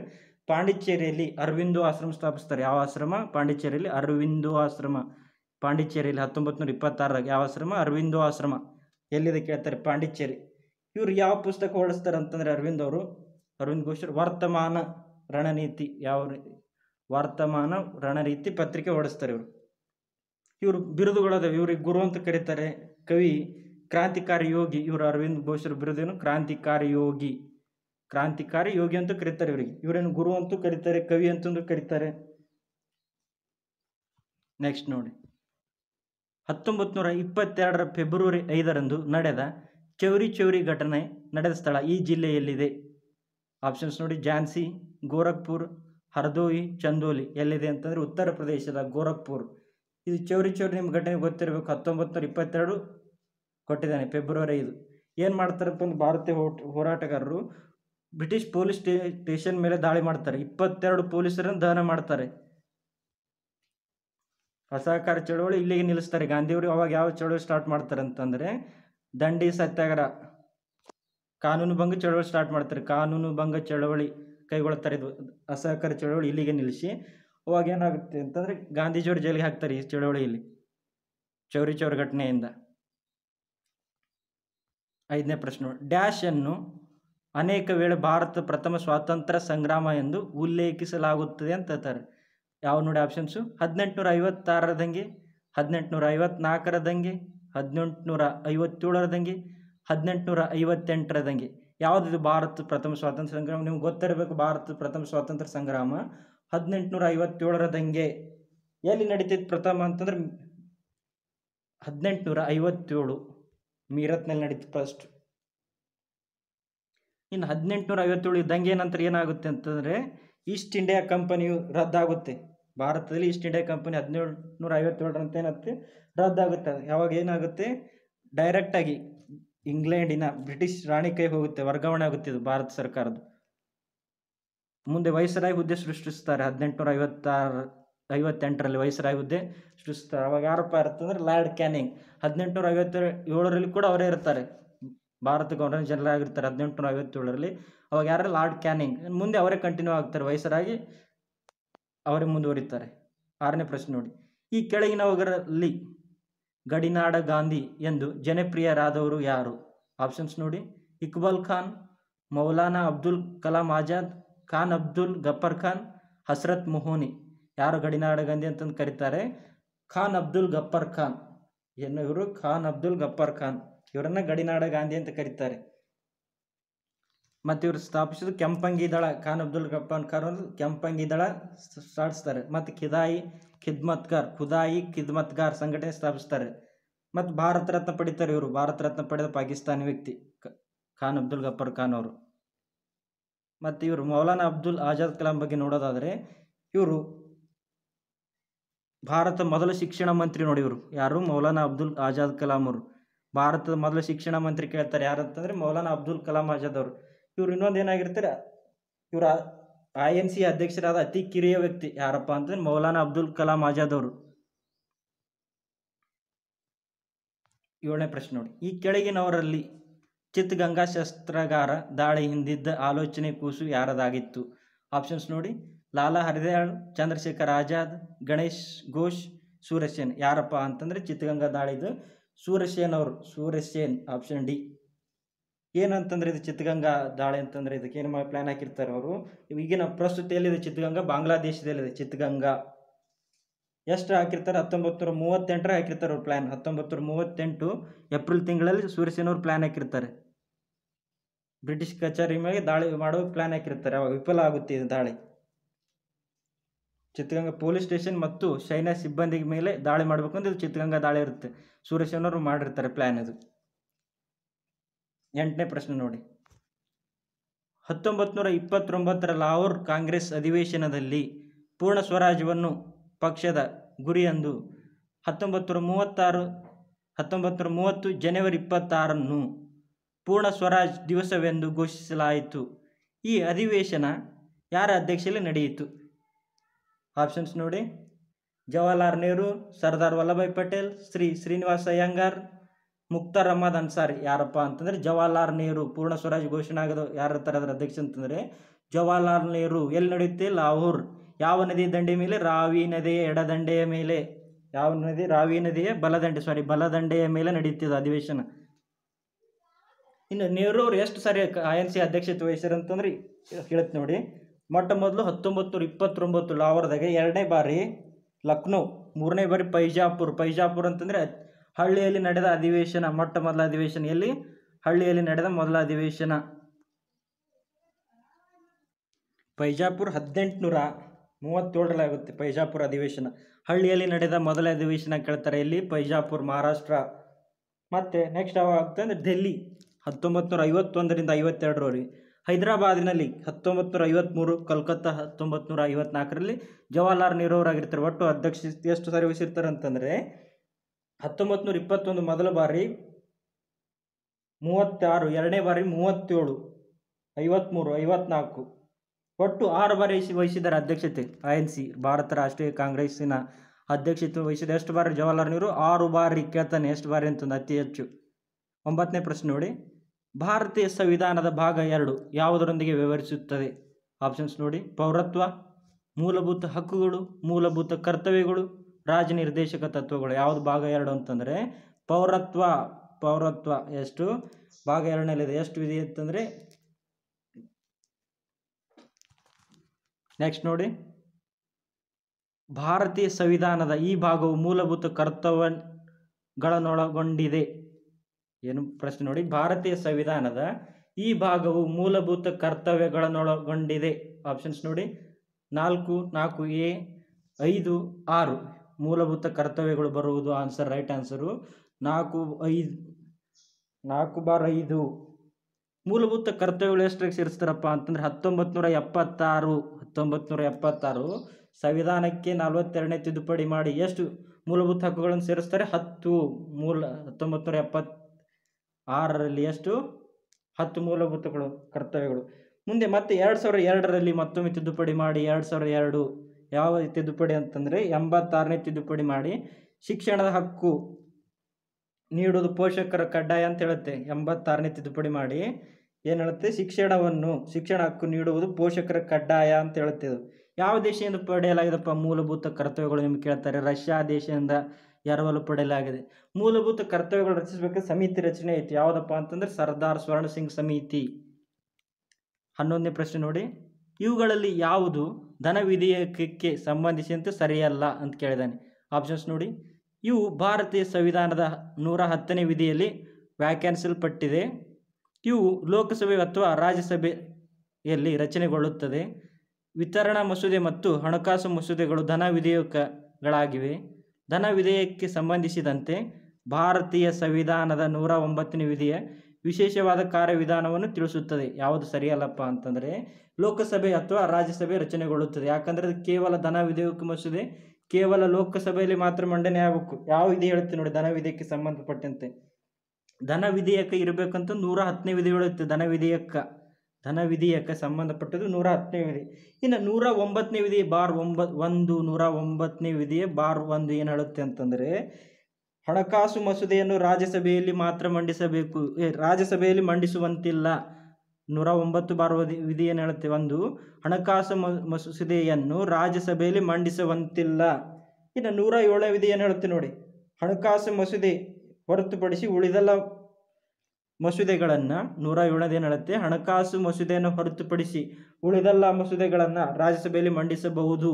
ಪಾಂಡಿಚೇರಿಯಲ್ಲಿ ಅರವಿಂದು ಆಶ್ರಮ ಸ್ಥಾಪಿಸ್ತಾರೆ. ಯಾವ ಆಶ್ರಮ? ಪಾಂಡಿಚೇರಿಯಲ್ಲಿ ಅರವಿಂದು ಆಶ್ರಮ. ಪಾಂಡಿಚೇರಿಯಲ್ಲಿ ಹತ್ತೊಂಬತ್ತು ನೂರ ಇಪ್ಪತ್ತಾರದಾಗ ಯಾವ ಆಶ್ರಮ? ಅರವಿಂದು ಆಶ್ರಮ. ಎಲ್ಲಿದೆ ಕೇಳ್ತಾರೆ? ಪಾಂಡಿಚೇರಿ. ಇವ್ರು ಯಾವ ಪುಸ್ತಕ ಹೊರಡಿಸ್ತಾರೆ ಅಂತಂದರೆ ಅರವಿಂದ್ ಅವರು. ಅರವಿಂದ್ ಘೋಷ್ ವರ್ತಮಾನ ರಣನೀತಿ ಯಾವ ವರ್ತಮಾನ ರಣನೀತಿ ಪತ್ರಿಕೆ ಹೊರಡಿಸ್ತಾರೆ ಇವರು. ಇವರು ಬಿರುದುಗಳದಾವೆ, ಇವ್ರಿಗೆ ಗುರು ಅಂತ ಕರೀತಾರೆ. ಕವಿ, ಕ್ರಾಂತಿಕಾರಿ ಯೋಗಿ, ಇವರು ಅರವಿಂದ್ ಘೋಷರ ಬಿರುದೇನು ಕ್ರಾಂತಿಕಾರಿ ಯೋಗಿ. ಕ್ರಾಂತಿಕಾರಿ ಯೋಗಿ ಅಂತೂ ಕರೀತಾರೆ ಇವರಿಗೆ. ಇವರೇನು ಗುರು ಅಂತೂ ಕರೀತಾರೆ, ಕವಿ ಅಂತಂದು ಕರೀತಾರೆ. ನೆಕ್ಸ್ಟ್ ನೋಡಿ. ಹತ್ತೊಂಬತ್ತು ನೂರ ಇಪ್ಪತ್ತೆರಡರ ಫೆಬ್ರವರಿ ಐದರಂದು ನಡೆದ ಚೌರಿ ಚೌರಿ ಘಟನೆ ನಡೆದ ಸ್ಥಳ ಈ ಜಿಲ್ಲೆಯಲ್ಲಿದೆ. ಆಪ್ಷನ್ಸ್ ನೋಡಿ, ಝಾನ್ಸಿ, ಗೋರಖ್ಪುರ್, ಹರ್ದೋಯಿ, ಚಂದೋಲಿ ಎಲ್ಲಿದೆ ಅಂತಂದರೆ ಉತ್ತರ ಪ್ರದೇಶದ ಗೋರಖ್ಪುರ್. ಇದು ಚೌರಿ ಚೌರಿ ನಿಮ್ಮ ಘಟನೆ ಗೊತ್ತಿರಬೇಕು. ಹತ್ತೊಂಬತ್ತು ನೂರ ಇಪ್ಪತ್ತೆರಡು ಕೊಟ್ಟಿದ್ದಾನೆ ಫೆಬ್ರವರಿ ಐದು. ಏನು ಮಾಡ್ತಾರಪ್ಪ ಅಂದ್ರೆ ಭಾರತೀಯ ಹೋರಾಟಗಾರರು ಬ್ರಿಟಿಷ್ ಪೊಲೀಸ್ ಸ್ಟೇ, ಸ್ಟೇಷನ್ ಮೇಲೆ ದಾಳಿ ಮಾಡ್ತಾರೆ. ಇಪ್ಪತ್ತೆರಡು ಪೊಲೀಸರನ್ನು ದಹನ ಮಾಡ್ತಾರೆ. ಅಸಹಕಾರ ಚಳವಳಿ ಇಲ್ಲಿಗೆ ನಿಲ್ಲಿಸ್ತಾರೆ. ಗಾಂಧಿಯವರು ಅವಾಗ ಯಾವ ಚಳವಳಿ ಸ್ಟಾರ್ಟ್ ಮಾಡ್ತಾರೆ ಅಂತಂದರೆ ದಂಡಿ ಸತ್ಯಾಗ್ರಹ. ಕಾನೂನು ಭಂಗ ಚಳವಳಿ ಸ್ಟಾರ್ಟ್ ಮಾಡ್ತಾರೆ. ಕಾನೂನು ಭಂಗ ಚಳವಳಿ ಕೈಗೊಳ್ತಾರೆ ಇದು. ಅಸಹಕಾರ ಚಳವಳಿ ಇಲ್ಲಿಗೆ ನಿಲ್ಲಿಸಿ. ಅವಾಗ ಏನಾಗುತ್ತೆ ಅಂತಂದರೆ ಗಾಂಧೀಜಿಯವರು ಜೈಲಿಗೆ ಹಾಕ್ತಾರೆ ಈ ಚಳವಳಿಯಲ್ಲಿ. ಚೌರಿ ಚೌರ ಘಟನೆಯಿಂದ. ಐದನೇ ಪ್ರಶ್ನೆ. ಡ್ಯಾಶ್ ಅನ್ನು ಅನೇಕ ವೇಳೆ ಭಾರತ ಪ್ರಥಮ ಸ್ವಾತಂತ್ರ್ಯ ಸಂಗ್ರಾಮ ಎಂದು ಉಲ್ಲೇಖಿಸಲಾಗುತ್ತದೆ ಅಂತ ಹೇಳ್ತಾರೆ. ಯಾವ ನೋಡಿ ಆಪ್ಷನ್ಸು ಹದಿನೆಂಟುನೂರ ಐವತ್ತಾರರ ದಂಗೆ ಹದಿನೆಂಟುನೂರ ಐವತ್ನಾಲ್ಕರ ದಂಗೆ ಹದಿನೆಂಟುನೂರ ಐವತ್ತೇಳರದಂಗೆ ಹದಿನೆಂಟುನೂರ ಐವತ್ತೆಂಟರದಂಗೆ ಯಾವುದಿದು ಭಾರತ ಪ್ರಥಮ ಸ್ವಾತಂತ್ರ್ಯ ಸಂಗ್ರಾಮ? ನಿಮ್ಗೆ ಗೊತ್ತಿರಬೇಕು ಭಾರತ ಪ್ರಥಮ ಸ್ವಾತಂತ್ರ್ಯ ಸಂಗ್ರಾಮ. ಹದಿನೆಂಟುನೂರ ಐವತ್ತೇಳರದಂಗೆ ಎಲ್ಲಿ ನಡೀತಿತ್ತು ಪ್ರಥಮ ಅಂತಂದ್ರೆ ಹದಿನೆಂಟುನೂರ ಐವತ್ತೇಳು ಮೀರತ್ನಲ್ಲಿ ನಡೀತು ಫಸ್ಟ್ ಇನ್ನು ಹದಿನೆಂಟುನೂರ ಐವತ್ತೇಳು ಇದ್ದಂಗೆ ನಂತರ ಏನಾಗುತ್ತೆ ಅಂತಂದರೆ, ಈಸ್ಟ್ ಇಂಡಿಯಾ ಕಂಪನಿಯು ರದ್ದಾಗುತ್ತೆ. ಭಾರತದಲ್ಲಿ ಈಸ್ಟ್ ಇಂಡಿಯಾ ಕಂಪನಿ ಹದಿನೇಳು ನೂರ ಐವತ್ತೇಳರಂತ ಏನಾಗುತ್ತೆ? ರದ್ದಾಗುತ್ತೆ. ಯಾವಾಗ ಏನಾಗುತ್ತೆ? ಡೈರೆಕ್ಟಾಗಿ ಇಂಗ್ಲೆಂಡಿನ ಬ್ರಿಟಿಷ್ ರಾಣಿ ಕೈ ಹೋಗುತ್ತೆ, ವರ್ಗಾವಣೆ ಆಗುತ್ತೆ ಇದು ಭಾರತ ಸರ್ಕಾರದ್ದು. ಮುಂದೆ ವೈಸರಾಯ್ ಹುದ್ದೆ ಸೃಷ್ಟಿಸ್ತಾರೆ, ಹದಿನೆಂಟುನೂರ ಐವತ್ತಾರು, ಐವತ್ತೆಂಟರಲ್ಲಿ ವೈಸರಾಯ್ ಹುದ್ದೆ ಸೃಷ್ಟಿಸ್ತಾರೆ. ಅವಾಗ ಯಾರಪ್ಪ ಇರ್ತಂದ್ರೆ ಲಾರ್ಡ್ ಕ್ಯಾನಿಂಗ್. ಹದಿನೆಂಟುನೂರ ಐವತ್ತ ಏಳರಲ್ಲಿ ಕೂಡ ಅವರೇ ಇರ್ತಾರೆ. ಭಾರತ ಗವರ್ನರ್ ಜನರಲ್ ಆಗಿರ್ತಾರೆ ಹದಿನೆಂಟುನೂರ ಐವತ್ತೇಳರಲ್ಲಿ. ಅವಾಗ ಯಾರು? Lord Canning. ಮುಂದೆ ಅವರೇ ಕಂಟಿನ್ಯೂ ಆಗ್ತಾರೆ ವಯಸ್ಸರಾಗಿ. ಅವರೇ ಮುಂದುವರಿತಾರೆ. ಆರನೇ ಪ್ರಶ್ನೆ ನೋಡಿ. ಈ ಕೆಳಗಿನವರಲ್ಲಿ ಗಡಿನಾಡ ಗಾಂಧಿ ಎಂದು ಜನಪ್ರಿಯರಾದವರು ಯಾರು? ಆಪ್ಷನ್ಸ್ ನೋಡಿ. ಇಕ್ಬಾಲ್ ಖಾನ್, ಮೌಲಾನಾ ಅಬ್ದುಲ್ ಕಲಾಂ ಆಜಾದ್, ಖಾನ್ ಅಬ್ದುಲ್ ಗಫರ್ ಖಾನ್, ಹಸ್ರತ್ ಮೊಹೋನಿ. ಯಾರು ಗಡಿನಾಡ ಗಾಂಧಿ ಅಂತಂದು ಕರೀತಾರೆ? ಖಾನ್ ಅಬ್ದುಲ್ ಗಫರ್ ಖಾನ್ ಏನು ಖಾನ್ ಅಬ್ದುಲ್ ಗಫರ್ ಖಾನ್. ಇವರನ್ನ ಗಡಿನಾಡ ಗಾಂಧಿ ಅಂತ ಕರೀತಾರೆ. ಮತ್ತು ಇವರು ಸ್ಥಾಪಿಸಿದ ಕೆಂಪಂಗಿ ದಳ. ಖಾನ್ ಅಬ್ದುಲ್ ಗಫಾನ್ ಖಾನ್ ಅವರು ಕೆಂಪಂಗಿ ದಳ ಸ್ಥಾಪಿಸ್ತಾರೆ ಮತ್ತು ಖಿದಾಯಿ ಖಿದ್ಮತ್ಗಾರ್, ಖುದಾಯಿ ಖಿದ್ಮತ್ಗಾರ್ ಸಂಘಟನೆ ಸ್ಥಾಪಿಸ್ತಾರೆ. ಮತ್ತು ಭಾರತ ರತ್ನ ಪಡಿತಾರೆ ಇವರು. ಭಾರತ ರತ್ನ ಪಡೆದ ಪಾಕಿಸ್ತಾನಿ ವ್ಯಕ್ತಿ ಖಾನ್ ಅಬ್ದುಲ್ ಗಫರ್ ಖಾನ್ ಅವರು. ಮತ್ತು ಇವರು ಮೌಲಾನಾ ಅಬ್ದುಲ್ ಆಜಾದ್ ಕಲಾಂ ಬಗ್ಗೆ ನೋಡೋದಾದರೆ ಇವರು ಭಾರತ ಮೊದಲ ಶಿಕ್ಷಣ ಮಂತ್ರಿ ನೋಡಿ ಇವರು. ಯಾರು? ಮೌಲಾನಾ ಅಬ್ದುಲ್ ಆಜಾದ್ ಕಲಾಂ ಅವರು. ಭಾರತದ ಮೊದಲ ಶಿಕ್ಷಣ ಮಂತ್ರಿ ಕೇಳ್ತಾರೆ ಯಾರು ಅಂತಂದರೆ ಮೌಲಾನಾ ಅಬ್ದುಲ್ ಕಲಾಂ ಆಜಾದ್ ಅವರು. ಇವ್ರು ಇನ್ನೊಂದು ಏನಾಗಿರ್ತಾರೆ? ಇವ್ರ ಐ ಎನ್ ಸಿ ಅಧ್ಯಕ್ಷರಾದ ಅತಿ ಕಿರಿಯ ವ್ಯಕ್ತಿ ಯಾರಪ್ಪ ಅಂತಂದ್ರೆ ಮೌಲಾನಾ ಅಬ್ದುಲ್ ಕಲಾಂ ಆಜಾದ್ ಅವರು. ಏಳನೇ ಪ್ರಶ್ನೆ ನೋಡಿ. ಈ ಕೆಳಗಿನವರಲ್ಲಿ ಚಿತ್ತಗಂಗಾ ಶಸ್ತ್ರಗಾರ ದಾಳಿ ಹಿಂದಿದ್ದ ಆಲೋಚನೆ ಕೂಸು ಯಾರದಾಗಿತ್ತು? ಆಪ್ಷನ್ಸ್ ನೋಡಿ. ಲಾಲಾ ಹರಿದಯಾಳ್, ಚಂದ್ರಶೇಖರ್ ಆಜಾದ್, ಗಣೇಶ್ ಘೋಷ್, ಸೂರ್ಯಸೇನ್. ಯಾರಪ್ಪ ಅಂತಂದ್ರೆ ಚಿತ್ರಗಂಗಾ ದಾಳಿದು ಸೂರ್ಯಸೇನ್ ಅವರು. Surya Sen, option D. ಏನಂತಂದ್ರೆ ಇದು ಚಿತ್ರಗಂಗಾ ದಾಳಿ ಅಂತಂದ್ರೆ ಇದಕ್ಕೆ ಏನು ಪ್ಲ್ಯಾನ್ ಹಾಕಿರ್ತಾರೆ ಅವರು? ಈಗಿನ ಪ್ರಸ್ತುತ ಎಲ್ಲಿದೆ ಚಿತ್ತಗಂಗಾ, ಬಾಂಗ್ಲಾದೇಶದಲ್ಲಿದೆ ಚಿತ್ರಗಂಗಾ ಎಷ್ಟು ಹಾಕಿರ್ತಾರೆ? ಹತ್ತೊಂಬತ್ತು ನೂರ ಮೂವತ್ತೆಂಟರ ಹಾಕಿರ್ತಾರೆ ಅವ್ರು ಪ್ಲ್ಯಾನ್ ಹತ್ತೊಂಬತ್ತು ನೂರ ಮೂವತ್ತೆಂಟು ಏಪ್ರಿಲ್ ತಿಂಗಳಲ್ಲಿ ಸೂರ್ಯಸೇನವ್ರು ಪ್ಲಾನ್ ಪ್ಲ್ಯಾನ್ ಹಾಕಿರ್ತಾರೆ. ಬ್ರಿಟಿಷ್ ಕಚೇರಿ ಮೇಲೆ ದಾಳಿ ಮಾಡೋ ಪ್ಲ್ಯಾನ್ ಹಾಕಿರ್ತಾರೆ. ಅವಾಗ ವಿಫಲ ಆಗುತ್ತೆ ಇದು ದಾಳಿ. ಚಿತ್ರಗಂಗಾ ಪೊಲೀಸ್ ಸ್ಟೇಷನ್ ಮತ್ತು ಸೈನ್ಯ ಸಿಬ್ಬಂದಿ ಮೇಲೆ ದಾಳಿ ಮಾಡಬೇಕು ಅಂದ್ರೆ ಇದು ಚಿತ್ರಗಂಗಾ ದಾಳಿ ಇರುತ್ತೆ. ಸೂರ್ಯಸೇನವ್ರು ಮಾಡಿರ್ತಾರೆ ಪ್ಲ್ಯಾನ್ ಇದು ಎಂಟನೇ ಪ್ರಶ್ನೆ ನೋಡಿ. ಹತ್ತೊಂಬತ್ತು ನೂರ ಇಪ್ಪತ್ತೊಂಬತ್ತರ ಲಾಹೋರ್ ಕಾಂಗ್ರೆಸ್ ಅಧಿವೇಶನದಲ್ಲಿ ಪೂರ್ಣ ಸ್ವರಾಜ್ಯವನ್ನು ಪಕ್ಷದ ಗುರಿಯಂದು ಹತ್ತೊಂಬತ್ತು ನೂರ ಮೂವತ್ತಾರು ಹತ್ತೊಂಬತ್ತು ನೂರ ಮೂವತ್ತು ಜನವರಿ ಇಪ್ಪತ್ತಾರನ್ನು ಪೂರ್ಣ ಸ್ವರಾಜ್ ದಿವಸವೆಂದು ಘೋಷಿಸಲಾಯಿತು. ಈ ಅಧಿವೇಶನ ಯಾರ ಅಧ್ಯಕ್ಷತೆಯಲ್ಲಿ ನಡೆಯಿತು? ಆಪ್ಷನ್ಸ್ ನೋಡಿ. ಜವಾಹರ್ಲಾಲ್ ನೆಹರು, ಸರ್ದಾರ್ ವಲ್ಲಭಾಯ್ ಪಟೇಲ್, ಶ್ರೀ ಶ್ರೀನಿವಾಸ ಅಯ್ಯಂಗಾರ್ ಮುಕ್ತಾರ್ ಅಹಮದ್ ಅನ್ಸಾರಿ, ಯಾರಪ್ಪ ಅಂತಂದರೆ ಜವಾಹರ್ಲಾಲ್ ನೆಹರು, ಪೂರ್ಣ ಸ್ವರಾಜ್ ಘೋಷಣೆ ಆಗೋದು ಯಾರ ಅದರ ಅಧ್ಯಕ್ಷ ಅಂತಂದರೆ? ಜವಾಹರ್ಲಾಲ್ ನೆಹರು, ಎಲ್ಲಿ ನಡೆಯುತ್ತೆ? ಲಾಹೋರ್. ಯಾವ ನದಿ ದಂಡೆ ಮೇಲೆ? ರಾವಿ ನದಿಯ ಎಡದಂಡೆಯ ಮೇಲೆ. ಯಾವ ನದಿ? ರಾವಿ ನದಿಯ ಬಲದಂಡೆ ಸಾರಿ ಬಲದಂಡೆಯ ಮೇಲೆ ನಡೆಯುತ್ತಿದೆ ಅಧಿವೇಶನ. ಇನ್ನು ನೆಹರು ಅವರು ಎಷ್ಟು ಸಾರಿ ಐ ಎನ್ ಸಿ ಅಧ್ಯಕ್ಷತೆ ವಹಿಸ್ಯಾರ ಅಂತಂದ್ರೆ ಹೇಳುತ್ತೆ ನೋಡಿ. ಮೊಟ್ಟ ಮೊದಲು ಹತ್ತೊಂಬತ್ತು ಇಪ್ಪತ್ತೊಂಬತ್ತು ಲಾಹೋರ್ದಾಗ ಎರಡನೇ ಬಾರಿ ಲಕ್ನೋ, ಮೂರನೇ ಬಾರಿ ಪೈಜಾಪುರ್. ಪೈಜಾಪುರ್ ಅಂತಂದರೆ ಹಳ್ಳಿಯಲ್ಲಿ ನಡೆದ ಅಧಿವೇಶನ, ಮೊಟ್ಟ ಮೊದಲ ಅಧಿವೇಶನ ಎಲ್ಲಿ ಹಳ್ಳಿಯಲ್ಲಿ ನಡೆದ ಮೊದಲ ಅಧಿವೇಶನ. ಪೈಜಾಪುರ್ ಹದಿನೆಂಟುನೂರ ಮೂವತ್ತೇಳರಲ್ಲಾಗುತ್ತೆ ಪೈಜಾಪುರ ಅಧಿವೇಶನ. ಹಳ್ಳಿಯಲ್ಲಿ ನಡೆದ ಮೊದಲ ಅಧಿವೇಶನ ಕೇಳ್ತಾರೆ ಇಲ್ಲಿ ಪೈಜಾಪುರ್, ಮಹಾರಾಷ್ಟ್ರ ಮತ್ತು ನೆಕ್ಸ್ಟ್ ಯಾವಾಗ ಆಗುತ್ತೆ ಅಂದರೆ ಡೆಲ್ಲಿ ಹತ್ತೊಂಬತ್ತು ನೂರ ಐವತ್ತೊಂದರಿಂದ ಐವತ್ತೆರಡರವರೆಗೆ ಹೈದರಾಬಾದಿನಲ್ಲಿ ಹತ್ತೊಂಬತ್ತು ನೂರ ಐವತ್ತ್ಮೂರು ಕಲ್ಕತ್ತಾ ಹತ್ತೊಂಬತ್ತು ನೂರ ಐವತ್ನಾಲ್ಕರಲ್ಲಿ ಜವಾಹರ್ಲಾಲ್ ನೆಹರು ಅವರಾಗಿರ್ತಾರೆ ಒಟ್ಟು ಅಧ್ಯಕ್ಷ ಎಷ್ಟು ಸಾರಿ ವಹಿಸಿರ್ತಾರೆ ಅಂತಂದರೆ ಹತ್ತೊಂಬತ್ತು ನೂರ ಇಪ್ಪತ್ತೊಂದು ಮೊದಲ ಬಾರಿ, ಮೂವತ್ತಾರು, ಎರಡನೇ ಬಾರಿ ಮೂವತ್ತೇಳು ಐವತ್ತ್ಮೂರು ಐವತ್ನಾಲ್ಕು. ಒಟ್ಟು ಆರು ಬಾರಿ ವಹಿಸಿ ವಹಿಸಿದ್ದಾರೆ ಅಧ್ಯಕ್ಷತೆ ಐ ಎನ್ ಸಿ, ಭಾರತ ರಾಷ್ಟ್ರೀಯ ಕಾಂಗ್ರೆಸ್ಸಿನ ಅಧ್ಯಕ್ಷತೆ ವಹಿಸಿದ. ಎಷ್ಟು ಬಾರಿ ಜವಾಹರ್ಲಾಲ್ ನೆಹರು? ಆರು ಬಾರಿ ಕೇಳ್ತಾನೆ, ಎಷ್ಟು ಬಾರಿ ಅಂತಂದು ಅತಿ ಹೆಚ್ಚು. ಒಂಬತ್ತನೇ ಪ್ರಶ್ನೆ ನೋಡಿ. ಭಾರತೀಯ ಸಂವಿಧಾನದ ಭಾಗ ಎರಡು ಯಾವುದರೊಂದಿಗೆ ವಿವರಿಸುತ್ತದೆ ಆಪ್ಷನ್ಸ್ ನೋಡಿ. ಪೌರತ್ವ, ಮೂಲಭೂತ ಹಕ್ಕುಗಳು, ಮೂಲಭೂತ ಕರ್ತವ್ಯಗಳು ರಾಜನಿರ್ದೇಶಕ ತತ್ವಗಳು. ಯಾವುದು ಭಾಗ ಎರಡು ಅಂತಂದರೆ, ಪೌರತ್ವ ಪೌರತ್ವ ಎಷ್ಟು? ಭಾಗ ಎರಡನೇಲಿದೆ ಎಷ್ಟು ವಿಧಿ ಅಂತಂದರೆ ನೆಕ್ಸ್ಟ್ ನೋಡಿ. ಭಾರತೀಯ ಸಂವಿಧಾನದ ಈ ಭಾಗವು ಮೂಲಭೂತ ಕರ್ತವ್ಯಗಳನ್ನೊಳಗೊಂಡಿದೆ. ಏನು ಪ್ರಶ್ನೆ ನೋಡಿ. ಭಾರತೀಯ ಸಂವಿಧಾನದ ಈ ಭಾಗವು ಮೂಲಭೂತ ಕರ್ತವ್ಯಗಳನ್ನೊಳಗೊಂಡಿದೆ. ಆಪ್ಷನ್ಸ್ ನೋಡಿ. ನಾಲ್ಕು ನಾಲ್ಕು ಎ, ಐದು, ಆರು. ಮೂಲಭೂತ ಕರ್ತವ್ಯಗಳು ಬರುವುದು ಆನ್ಸರ್ ರೈಟ್ ಆನ್ಸರು ನಾಲ್ಕು ಐದು, ನಾಲ್ಕು ಬಾರ್ ಐದು. ಮೂಲಭೂತ ಕರ್ತವ್ಯಗಳು ಎಷ್ಟಕ್ಕೆ ಸೇರಿಸ್ತಾರಪ್ಪ ಅಂತಂದ್ರೆ ಹತ್ತೊಂಬತ್ತು ನೂರ ಎಪ್ಪತ್ತಾರು ಹತ್ತೊಂಬತ್ತು ನೂರ ಎಪ್ಪತ್ತಾರು. ಸಂವಿಧಾನಕ್ಕೆ ನಲವತ್ತೆರಡನೇ ತಿದ್ದುಪಡಿ ಮಾಡಿ ಎಷ್ಟು ಮೂಲಭೂತ ಹಕ್ಕುಗಳನ್ನು ಸೇರಿಸ್ತಾರೆ? ಹತ್ತು. ಮೂಲ ಹತ್ತೊಂಬತ್ತು ನೂರ ಎಪ್ಪತ್ ಆರರಲ್ಲಿ ಎಷ್ಟು? ಹತ್ತು ಮೂಲಭೂತಗಳು, ಕರ್ತವ್ಯಗಳು. ಮುಂದೆ ಮತ್ತೆ ಎರಡು ಸಾವಿರದ ಎರಡರಲ್ಲಿ ಮತ್ತೊಮ್ಮೆ ತಿದ್ದುಪಡಿ ಮಾಡಿ, ಎರಡು ಸಾವಿರದ ಎರಡು. ಯಾವ ತಿದ್ದುಪಡಿ ಅಂತಂದರೆ ಎಂಬತ್ತಾರನೇ ತಿದ್ದುಪಡಿ ಮಾಡಿ ಶಿಕ್ಷಣದ ಹಕ್ಕು ನೀಡುವುದು ಪೋಷಕರ ಕಡ್ಡಾಯ ಅಂತ ಹೇಳುತ್ತೆ. ಎಂಬತ್ತಾರನೇ ತಿದ್ದುಪಡಿ ಮಾಡಿ ಏನು ಹೇಳುತ್ತೆ? ಶಿಕ್ಷಣವನ್ನು, ಶಿಕ್ಷಣ ಹಕ್ಕು ನೀಡುವುದು ಪೋಷಕರ ಕಡ್ಡಾಯ ಅಂತ ಹೇಳುತ್ತೆ ಇದು. ಯಾವ ದೇಶದಿಂದ ಪಡೆಯಲಾಗಿದೆಪ್ಪ ಮೂಲಭೂತ ಕರ್ತವ್ಯಗಳು ನಿಮ್ಗೆ ಕೇಳ್ತಾರೆ? ರಷ್ಯಾ ದೇಶದಿಂದ ಎರವಲು ಪಡೆಯಲಾಗಿದೆ. ಮೂಲಭೂತ ಕರ್ತವ್ಯಗಳು ರಚಿಸಬೇಕು, ಸಮಿತಿ ರಚನೆ ಐತಿ. ಯಾವುದಪ್ಪ ಅಂತಂದ್ರೆ ಸರ್ದಾರ್ ಸ್ವರ್ಣ ಸಿಂಗ್ ಸಮಿತಿ. ಹನ್ನೊಂದನೇ ಪ್ರಶ್ನೆ ನೋಡಿ. ಇವುಗಳಲ್ಲಿ ಯಾವುದು ಧನ ವಿಧೇಯಕಕ್ಕೆ ಸಂಬಂಧಿಸಿದಂತೆ ಸರಿಯಲ್ಲ ಅಂತ ಕೇಳಿದ್ದಾನೆ ಆಪ್ಷನ್ಸ್ ನೋಡಿ. ಇವು ಭಾರತೀಯ ಸಂವಿಧಾನದ ನೂರ ಹತ್ತನೇ ವಿಧಿಯಲ್ಲಿ ವ್ಯಾಖ್ಯಾನಿಸಲ್ಪಟ್ಟಿದೆ. ಇವು ಲೋಕಸಭೆ ಅಥವಾ ರಾಜ್ಯಸಭೆಯಲ್ಲಿ ರಚನೆಗೊಳ್ಳುತ್ತದೆ. ವಿತರಣಾ ಮಸೂದೆ ಮತ್ತು ಹಣಕಾಸು ಮಸೂದೆಗಳು ಧನ ವಿಧೇಯಕಗಳಾಗಿವೆ ಧನ ವಿಧೇಯಕಕ್ಕೆ ಸಂಬಂಧಿಸಿದಂತೆ ಭಾರತೀಯ ಸಂವಿಧಾನದ ನೂರ ಒಂಬತ್ತನೇ ವಿಧಿಯ ವಿಶೇಷವಾದ ಕಾರ್ಯವಿಧಾನವನ್ನು ತಿಳಿಸುತ್ತದೆ. ಯಾವುದು ಸರಿಯಲ್ಲಪ್ಪ ಅಂತಂದರೆ ಲೋಕಸಭೆ ಅಥವಾ ರಾಜ್ಯಸಭೆ ರಚನೆಗೊಳ್ಳುತ್ತದೆ. ಯಾಕಂದರೆ ಅದು ಕೇವಲ ಧನ ವಿಧೇಯಕ ಮಸೂದೆ, ಕೇವಲ ಲೋಕಸಭೆಯಲ್ಲಿ ಮಾತ್ರ ಮಂಡನೆ ಆಗಬೇಕು. ಯಾವ ವಿಧಿ ಹೇಳುತ್ತೆ ನೋಡಿ, ಧನ ವಿಧೇಯಕ್ಕೆ ಸಂಬಂಧಪಟ್ಟಂತೆ. ಧನ ವಿಧೇಯಕ ಇರಬೇಕಂತ ನೂರ ಹತ್ತನೇ ವಿಧಿ ಹೇಳುತ್ತೆ ಧನ ವಿಧೇಯಕ ಧನ ವಿಧೇಯಕ ಸಂಬಂಧಪಟ್ಟದ್ದು ನೂರ ಹತ್ತನೇ ವಿಧಿ. ಇನ್ನು ನೂರ ಒಂಬತ್ತನೇ ವಿಧಿ, ಬಾರ್ ಒಂಬತ್ ಒಂದು ನೂರ ಒಂಬತ್ತನೇ ವಿಧಿಯ ಬಾರ್ ಒಂದು ಏನು ಹೇಳುತ್ತೆ ಅಂತಂದರೆ ಹಣಕಾಸು ಮಸೂದೆಯನ್ನು ರಾಜ್ಯಸಭೆಯಲ್ಲಿ ಮಾತ್ರ ಮಂಡಿಸಬೇಕು. ರಾಜ್ಯಸಭೆಯಲ್ಲಿ ಮಂಡಿಸುವಂತಿಲ್ಲ. ನೂರ ಒಂಬತ್ತು ಬಾರ್ ವಿಧಿ ಏನು ಹೇಳುತ್ತೆ. ಒಂದು, ಹಣಕಾಸು ಮಸೂದೆಯನ್ನು ರಾಜ್ಯಸಭೆಯಲ್ಲಿ ಮಂಡಿಸುವಂತಿಲ್ಲ. ಇನ್ನು ನೂರ ಏಳನೇ ವಿಧಿ ಏನು ಹೇಳುತ್ತೆ ನೋಡಿ. ಹಣಕಾಸು ಮಸೂದೆ ಹೊರತುಪಡಿಸಿ ಉಳಿದೆಲ್ಲ ಮಸೂದೆಗಳನ್ನು ನೂರ ಏಳನೇದು ಏನು ಹೇಳುತ್ತೆ? ಹಣಕಾಸು ಮಸೂದೆಯನ್ನು ಹೊರತುಪಡಿಸಿ ಉಳಿದೆಲ್ಲ ಮಸೂದೆಗಳನ್ನು ರಾಜ್ಯಸಭೆಯಲ್ಲಿ ಮಂಡಿಸಬಹುದು.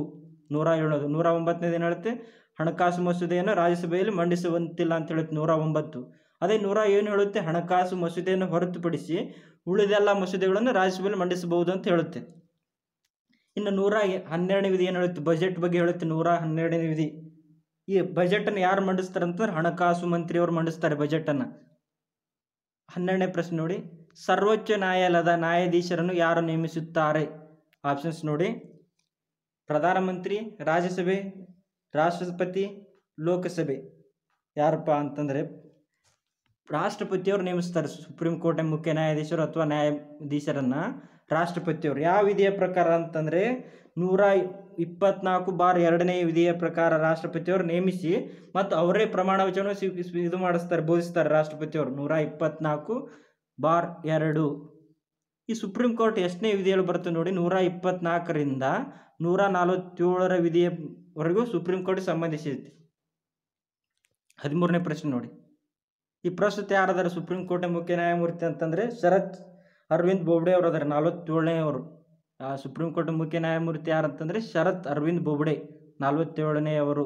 ನೂರ ಏಳದು ನೂರ ಒಂಬತ್ತನೇದು ಏನು ಹೇಳುತ್ತೆ? ಹಣಕಾಸು ಮಸೂದೆಯನ್ನು ರಾಜ್ಯಸಭೆಯಲ್ಲಿ ಮಂಡಿಸುವಂತಿಲ್ಲ ಅಂತ ಹೇಳುತ್ತೆ ನೂರ ಒಂಬತ್ತು. ಅದೇ ನೂರ ಏನು ಹೇಳುತ್ತೆ, ಹಣಕಾಸು ಮಸೂದೆಯನ್ನು ಹೊರತುಪಡಿಸಿ ಉಳಿದೆಲ್ಲ ಮಸೂದೆಗಳನ್ನು ರಾಜ್ಯಸಭೆಯಲ್ಲಿ ಮಂಡಿಸಬಹುದು ಅಂತ ಹೇಳುತ್ತೆ. ಇನ್ನು ನೂರ ಹನ್ನೆರಡನೇ ವಿಧಿ ಏನು ಹೇಳುತ್ತೆ? ಬಜೆಟ್ ಬಗ್ಗೆ ಹೇಳುತ್ತೆ ನೂರ ಹನ್ನೆರಡನೇ ವಿಧಿ. ಈ ಬಜೆಟನ್ನು ಯಾರು ಮಂಡಿಸ್ತಾರೆ ಅಂತಂದ್ರೆ ಹಣಕಾಸು ಮಂತ್ರಿಯವರು ಮಂಡಿಸ್ತಾರೆ ಬಜೆಟನ್ನು ಹನ್ನೆರಡನೇ ಪ್ರಶ್ನೆ ನೋಡಿ. ಸರ್ವೋಚ್ಚ ನ್ಯಾಯಾಲಯದ ನ್ಯಾಯಾಧೀಶರನ್ನು ಯಾರು ನೇಮಿಸುತ್ತಾರೆ? ಆಪ್ಷನ್ಸ್ ನೋಡಿ. ಪ್ರಧಾನಮಂತ್ರಿ, ರಾಜ್ಯಸಭೆ ರಾಷ್ಟ್ರಪತಿ ಲೋಕಸಭೆ. ಯಾರಪ್ಪ ಅಂತಂದರೆ ರಾಷ್ಟ್ರಪತಿಯವರು ನೇಮಿಸ್ತಾರೆ. ಸುಪ್ರೀಂ ಕೋರ್ಟ್ನ ಮುಖ್ಯ ನ್ಯಾಯಾಧೀಶರು ಅಥವಾ ನ್ಯಾಯಾಧೀಶರನ್ನು ರಾಷ್ಟ್ರಪತಿಯವರು. ಯಾವ ವಿಧಿಯ ಪ್ರಕಾರ ಅಂತಂದರೆ ನೂರ ಇಪ್ಪತ್ನಾಲ್ಕು ಬಾರ್ ಎರಡನೇ ವಿಧಿಯ ಪ್ರಕಾರ ರಾಷ್ಟ್ರಪತಿಯವರು ನೇಮಿಸಿ ಮತ್ತು ಅವರೇ ಪ್ರಮಾಣ ವಚನ ಇದು ಮಾಡಿಸ್ತಾರೆ, ಬೋಧಿಸ್ತಾರೆ ರಾಷ್ಟ್ರಪತಿಯವರು. ನೂರ ಇಪ್ಪತ್ನಾಲ್ಕು ಬಾರ್ ಎರಡು. ಈ ಸುಪ್ರೀಂ ಕೋರ್ಟ್ ಎಷ್ಟನೇ ವಿಧಿಯಲ್ಲಿ ಬರುತ್ತೆ ನೋಡಿ, ನೂರ ಇಪ್ಪತ್ನಾಲ್ಕರಿಂದ ನೂರ ನಲವತ್ತೇಳರ ವಿಧಿಯವರೆಗೂ ಸುಪ್ರೀಂ ಕೋರ್ಟ್ ಸಂಬಂಧಿಸಿದೆ. ಹದಿಮೂರನೇ ಪ್ರಶ್ನೆ ನೋಡಿ. ಈ ಪ್ರಸ್ತುತ ಯಾರದಾರ ಸುಪ್ರೀಂ ಕೋರ್ಟ್ ಮುಖ್ಯ ನ್ಯಾಯಮೂರ್ತಿ ಅಂತಂದರೆ ಶರತ್ ಅರವಿಂದ್ ಬೋಬ್ಡೆ ಅವರು ಅದಾರೆ ನಲವತ್ತೇಳನೇ ಅವರು ಆ ಸುಪ್ರೀಂ ಕೋರ್ಟ್ ಮುಖ್ಯ ನ್ಯಾಯಮೂರ್ತಿ ಯಾರಂತಂದರೆ ಶರತ್ ಅರವಿಂದ್ ಬೋಬ್ಡೆ ನಲವತ್ತೇಳನೇ ಅವರು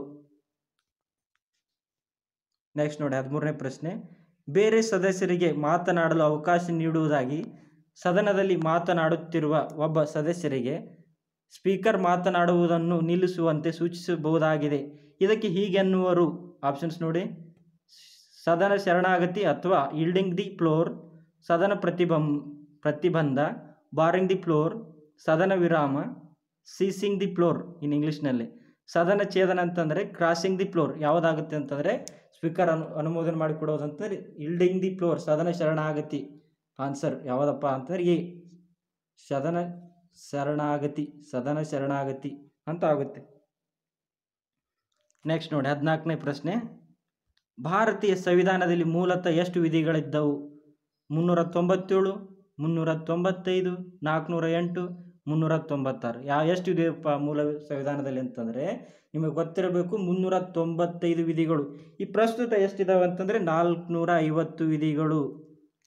ನೆಕ್ಸ್ಟ್ ನೋಡಿ, ಹದಿಮೂರನೇ ಪ್ರಶ್ನೆ. ಬೇರೆ ಸದಸ್ಯರಿಗೆ ಮಾತನಾಡಲು ಅವಕಾಶ ನೀಡುವುದಾಗಿ ಸದನದಲ್ಲಿ ಮಾತನಾಡುತ್ತಿರುವ ಒಬ್ಬ ಸದಸ್ಯರಿಗೆ ಸ್ಪೀಕರ್ ಮಾತನಾಡುವುದನ್ನು ನಿಲ್ಲಿಸುವಂತೆ ಸೂಚಿಸಬಹುದಾಗಿದೆ. ಇದಕ್ಕೆ ಹೀಗೆನ್ನುವರು. ಆಪ್ಷನ್ಸ್ ನೋಡಿ. ಸದನ ಶರಣಾಗತಿ ಅಥವಾ ಇಲ್ಡಿಂಗ್ ದಿ ಫ್ಲೋರ್ ಸದನ ಪ್ರತಿಬಂ, ಪ್ರತಿಬಂಧ ಬಾರಿಂಗ್ ದಿ ಫ್ಲೋರ್ ಸದನ ವಿರಾಮ ಸೀಸಿಂಗ್ ದಿ ಫ್ಲೋರ್ ಇನ್ ಇಂಗ್ಲೀಷ್ನಲ್ಲಿ ಸದನ ಛೇದನ ಅಂತಂದರೆ ಕ್ರಾಸಿಂಗ್ ದಿ ಫ್ಲೋರ್ ಯಾವುದಾಗುತ್ತೆ ಅಂತಂದರೆ ಸ್ಪೀಕರ್ ಅನು, ಅನುಮೋದನೆ ಮಾಡಿಕೊಡೋದಂತಂದರೆ ಇಲ್ಡಿಂಗ್ ದಿ ಫ್ಲೋರ್ ಸದನ ಶರಣಾಗತಿ. ಆನ್ಸರ್ ಯಾವುದಪ್ಪ ಅಂತಂದರೆ ಎ. ಸದನ ಶರಣಾಗತಿ, ಸದನ ಶರಣಾಗತಿ ಅಂತ ಆಗುತ್ತೆ. ನೆಕ್ಸ್ಟ್ ನೋಡಿ, ಹದಿನಾಲ್ಕನೇ ಪ್ರಶ್ನೆ. ಭಾರತೀಯ ಸಂವಿಧಾನದಲ್ಲಿ ಮೂಲತಃ ಎಷ್ಟು ವಿಧಿಗಳಿದ್ದವು? ಮುನ್ನೂರ ತೊಂಬತ್ತೇಳು ಮುನ್ನೂರ ತೊಂಬತ್ತೈದು ನಾಲ್ಕುನೂರ ಎಂಟು ಮುನ್ನೂರ ತೊಂಬತ್ತಾರು ಯಾವ ಎಷ್ಟು ಇದೆಯಪ್ಪ ಮೂಲ ಸಂವಿಧಾನದಲ್ಲಿ ಅಂತಂದರೆ? ನಿಮಗೆ ಗೊತ್ತಿರಬೇಕು ಮುನ್ನೂರ ತೊಂಬತ್ತೈದು ವಿಧಿಗಳು. ಈ ಪ್ರಸ್ತುತ ಎಷ್ಟಿದಾವೆ ಅಂತಂದರೆ ನಾಲ್ಕುನೂರ ಐವತ್ತು ವಿಧಿಗಳು.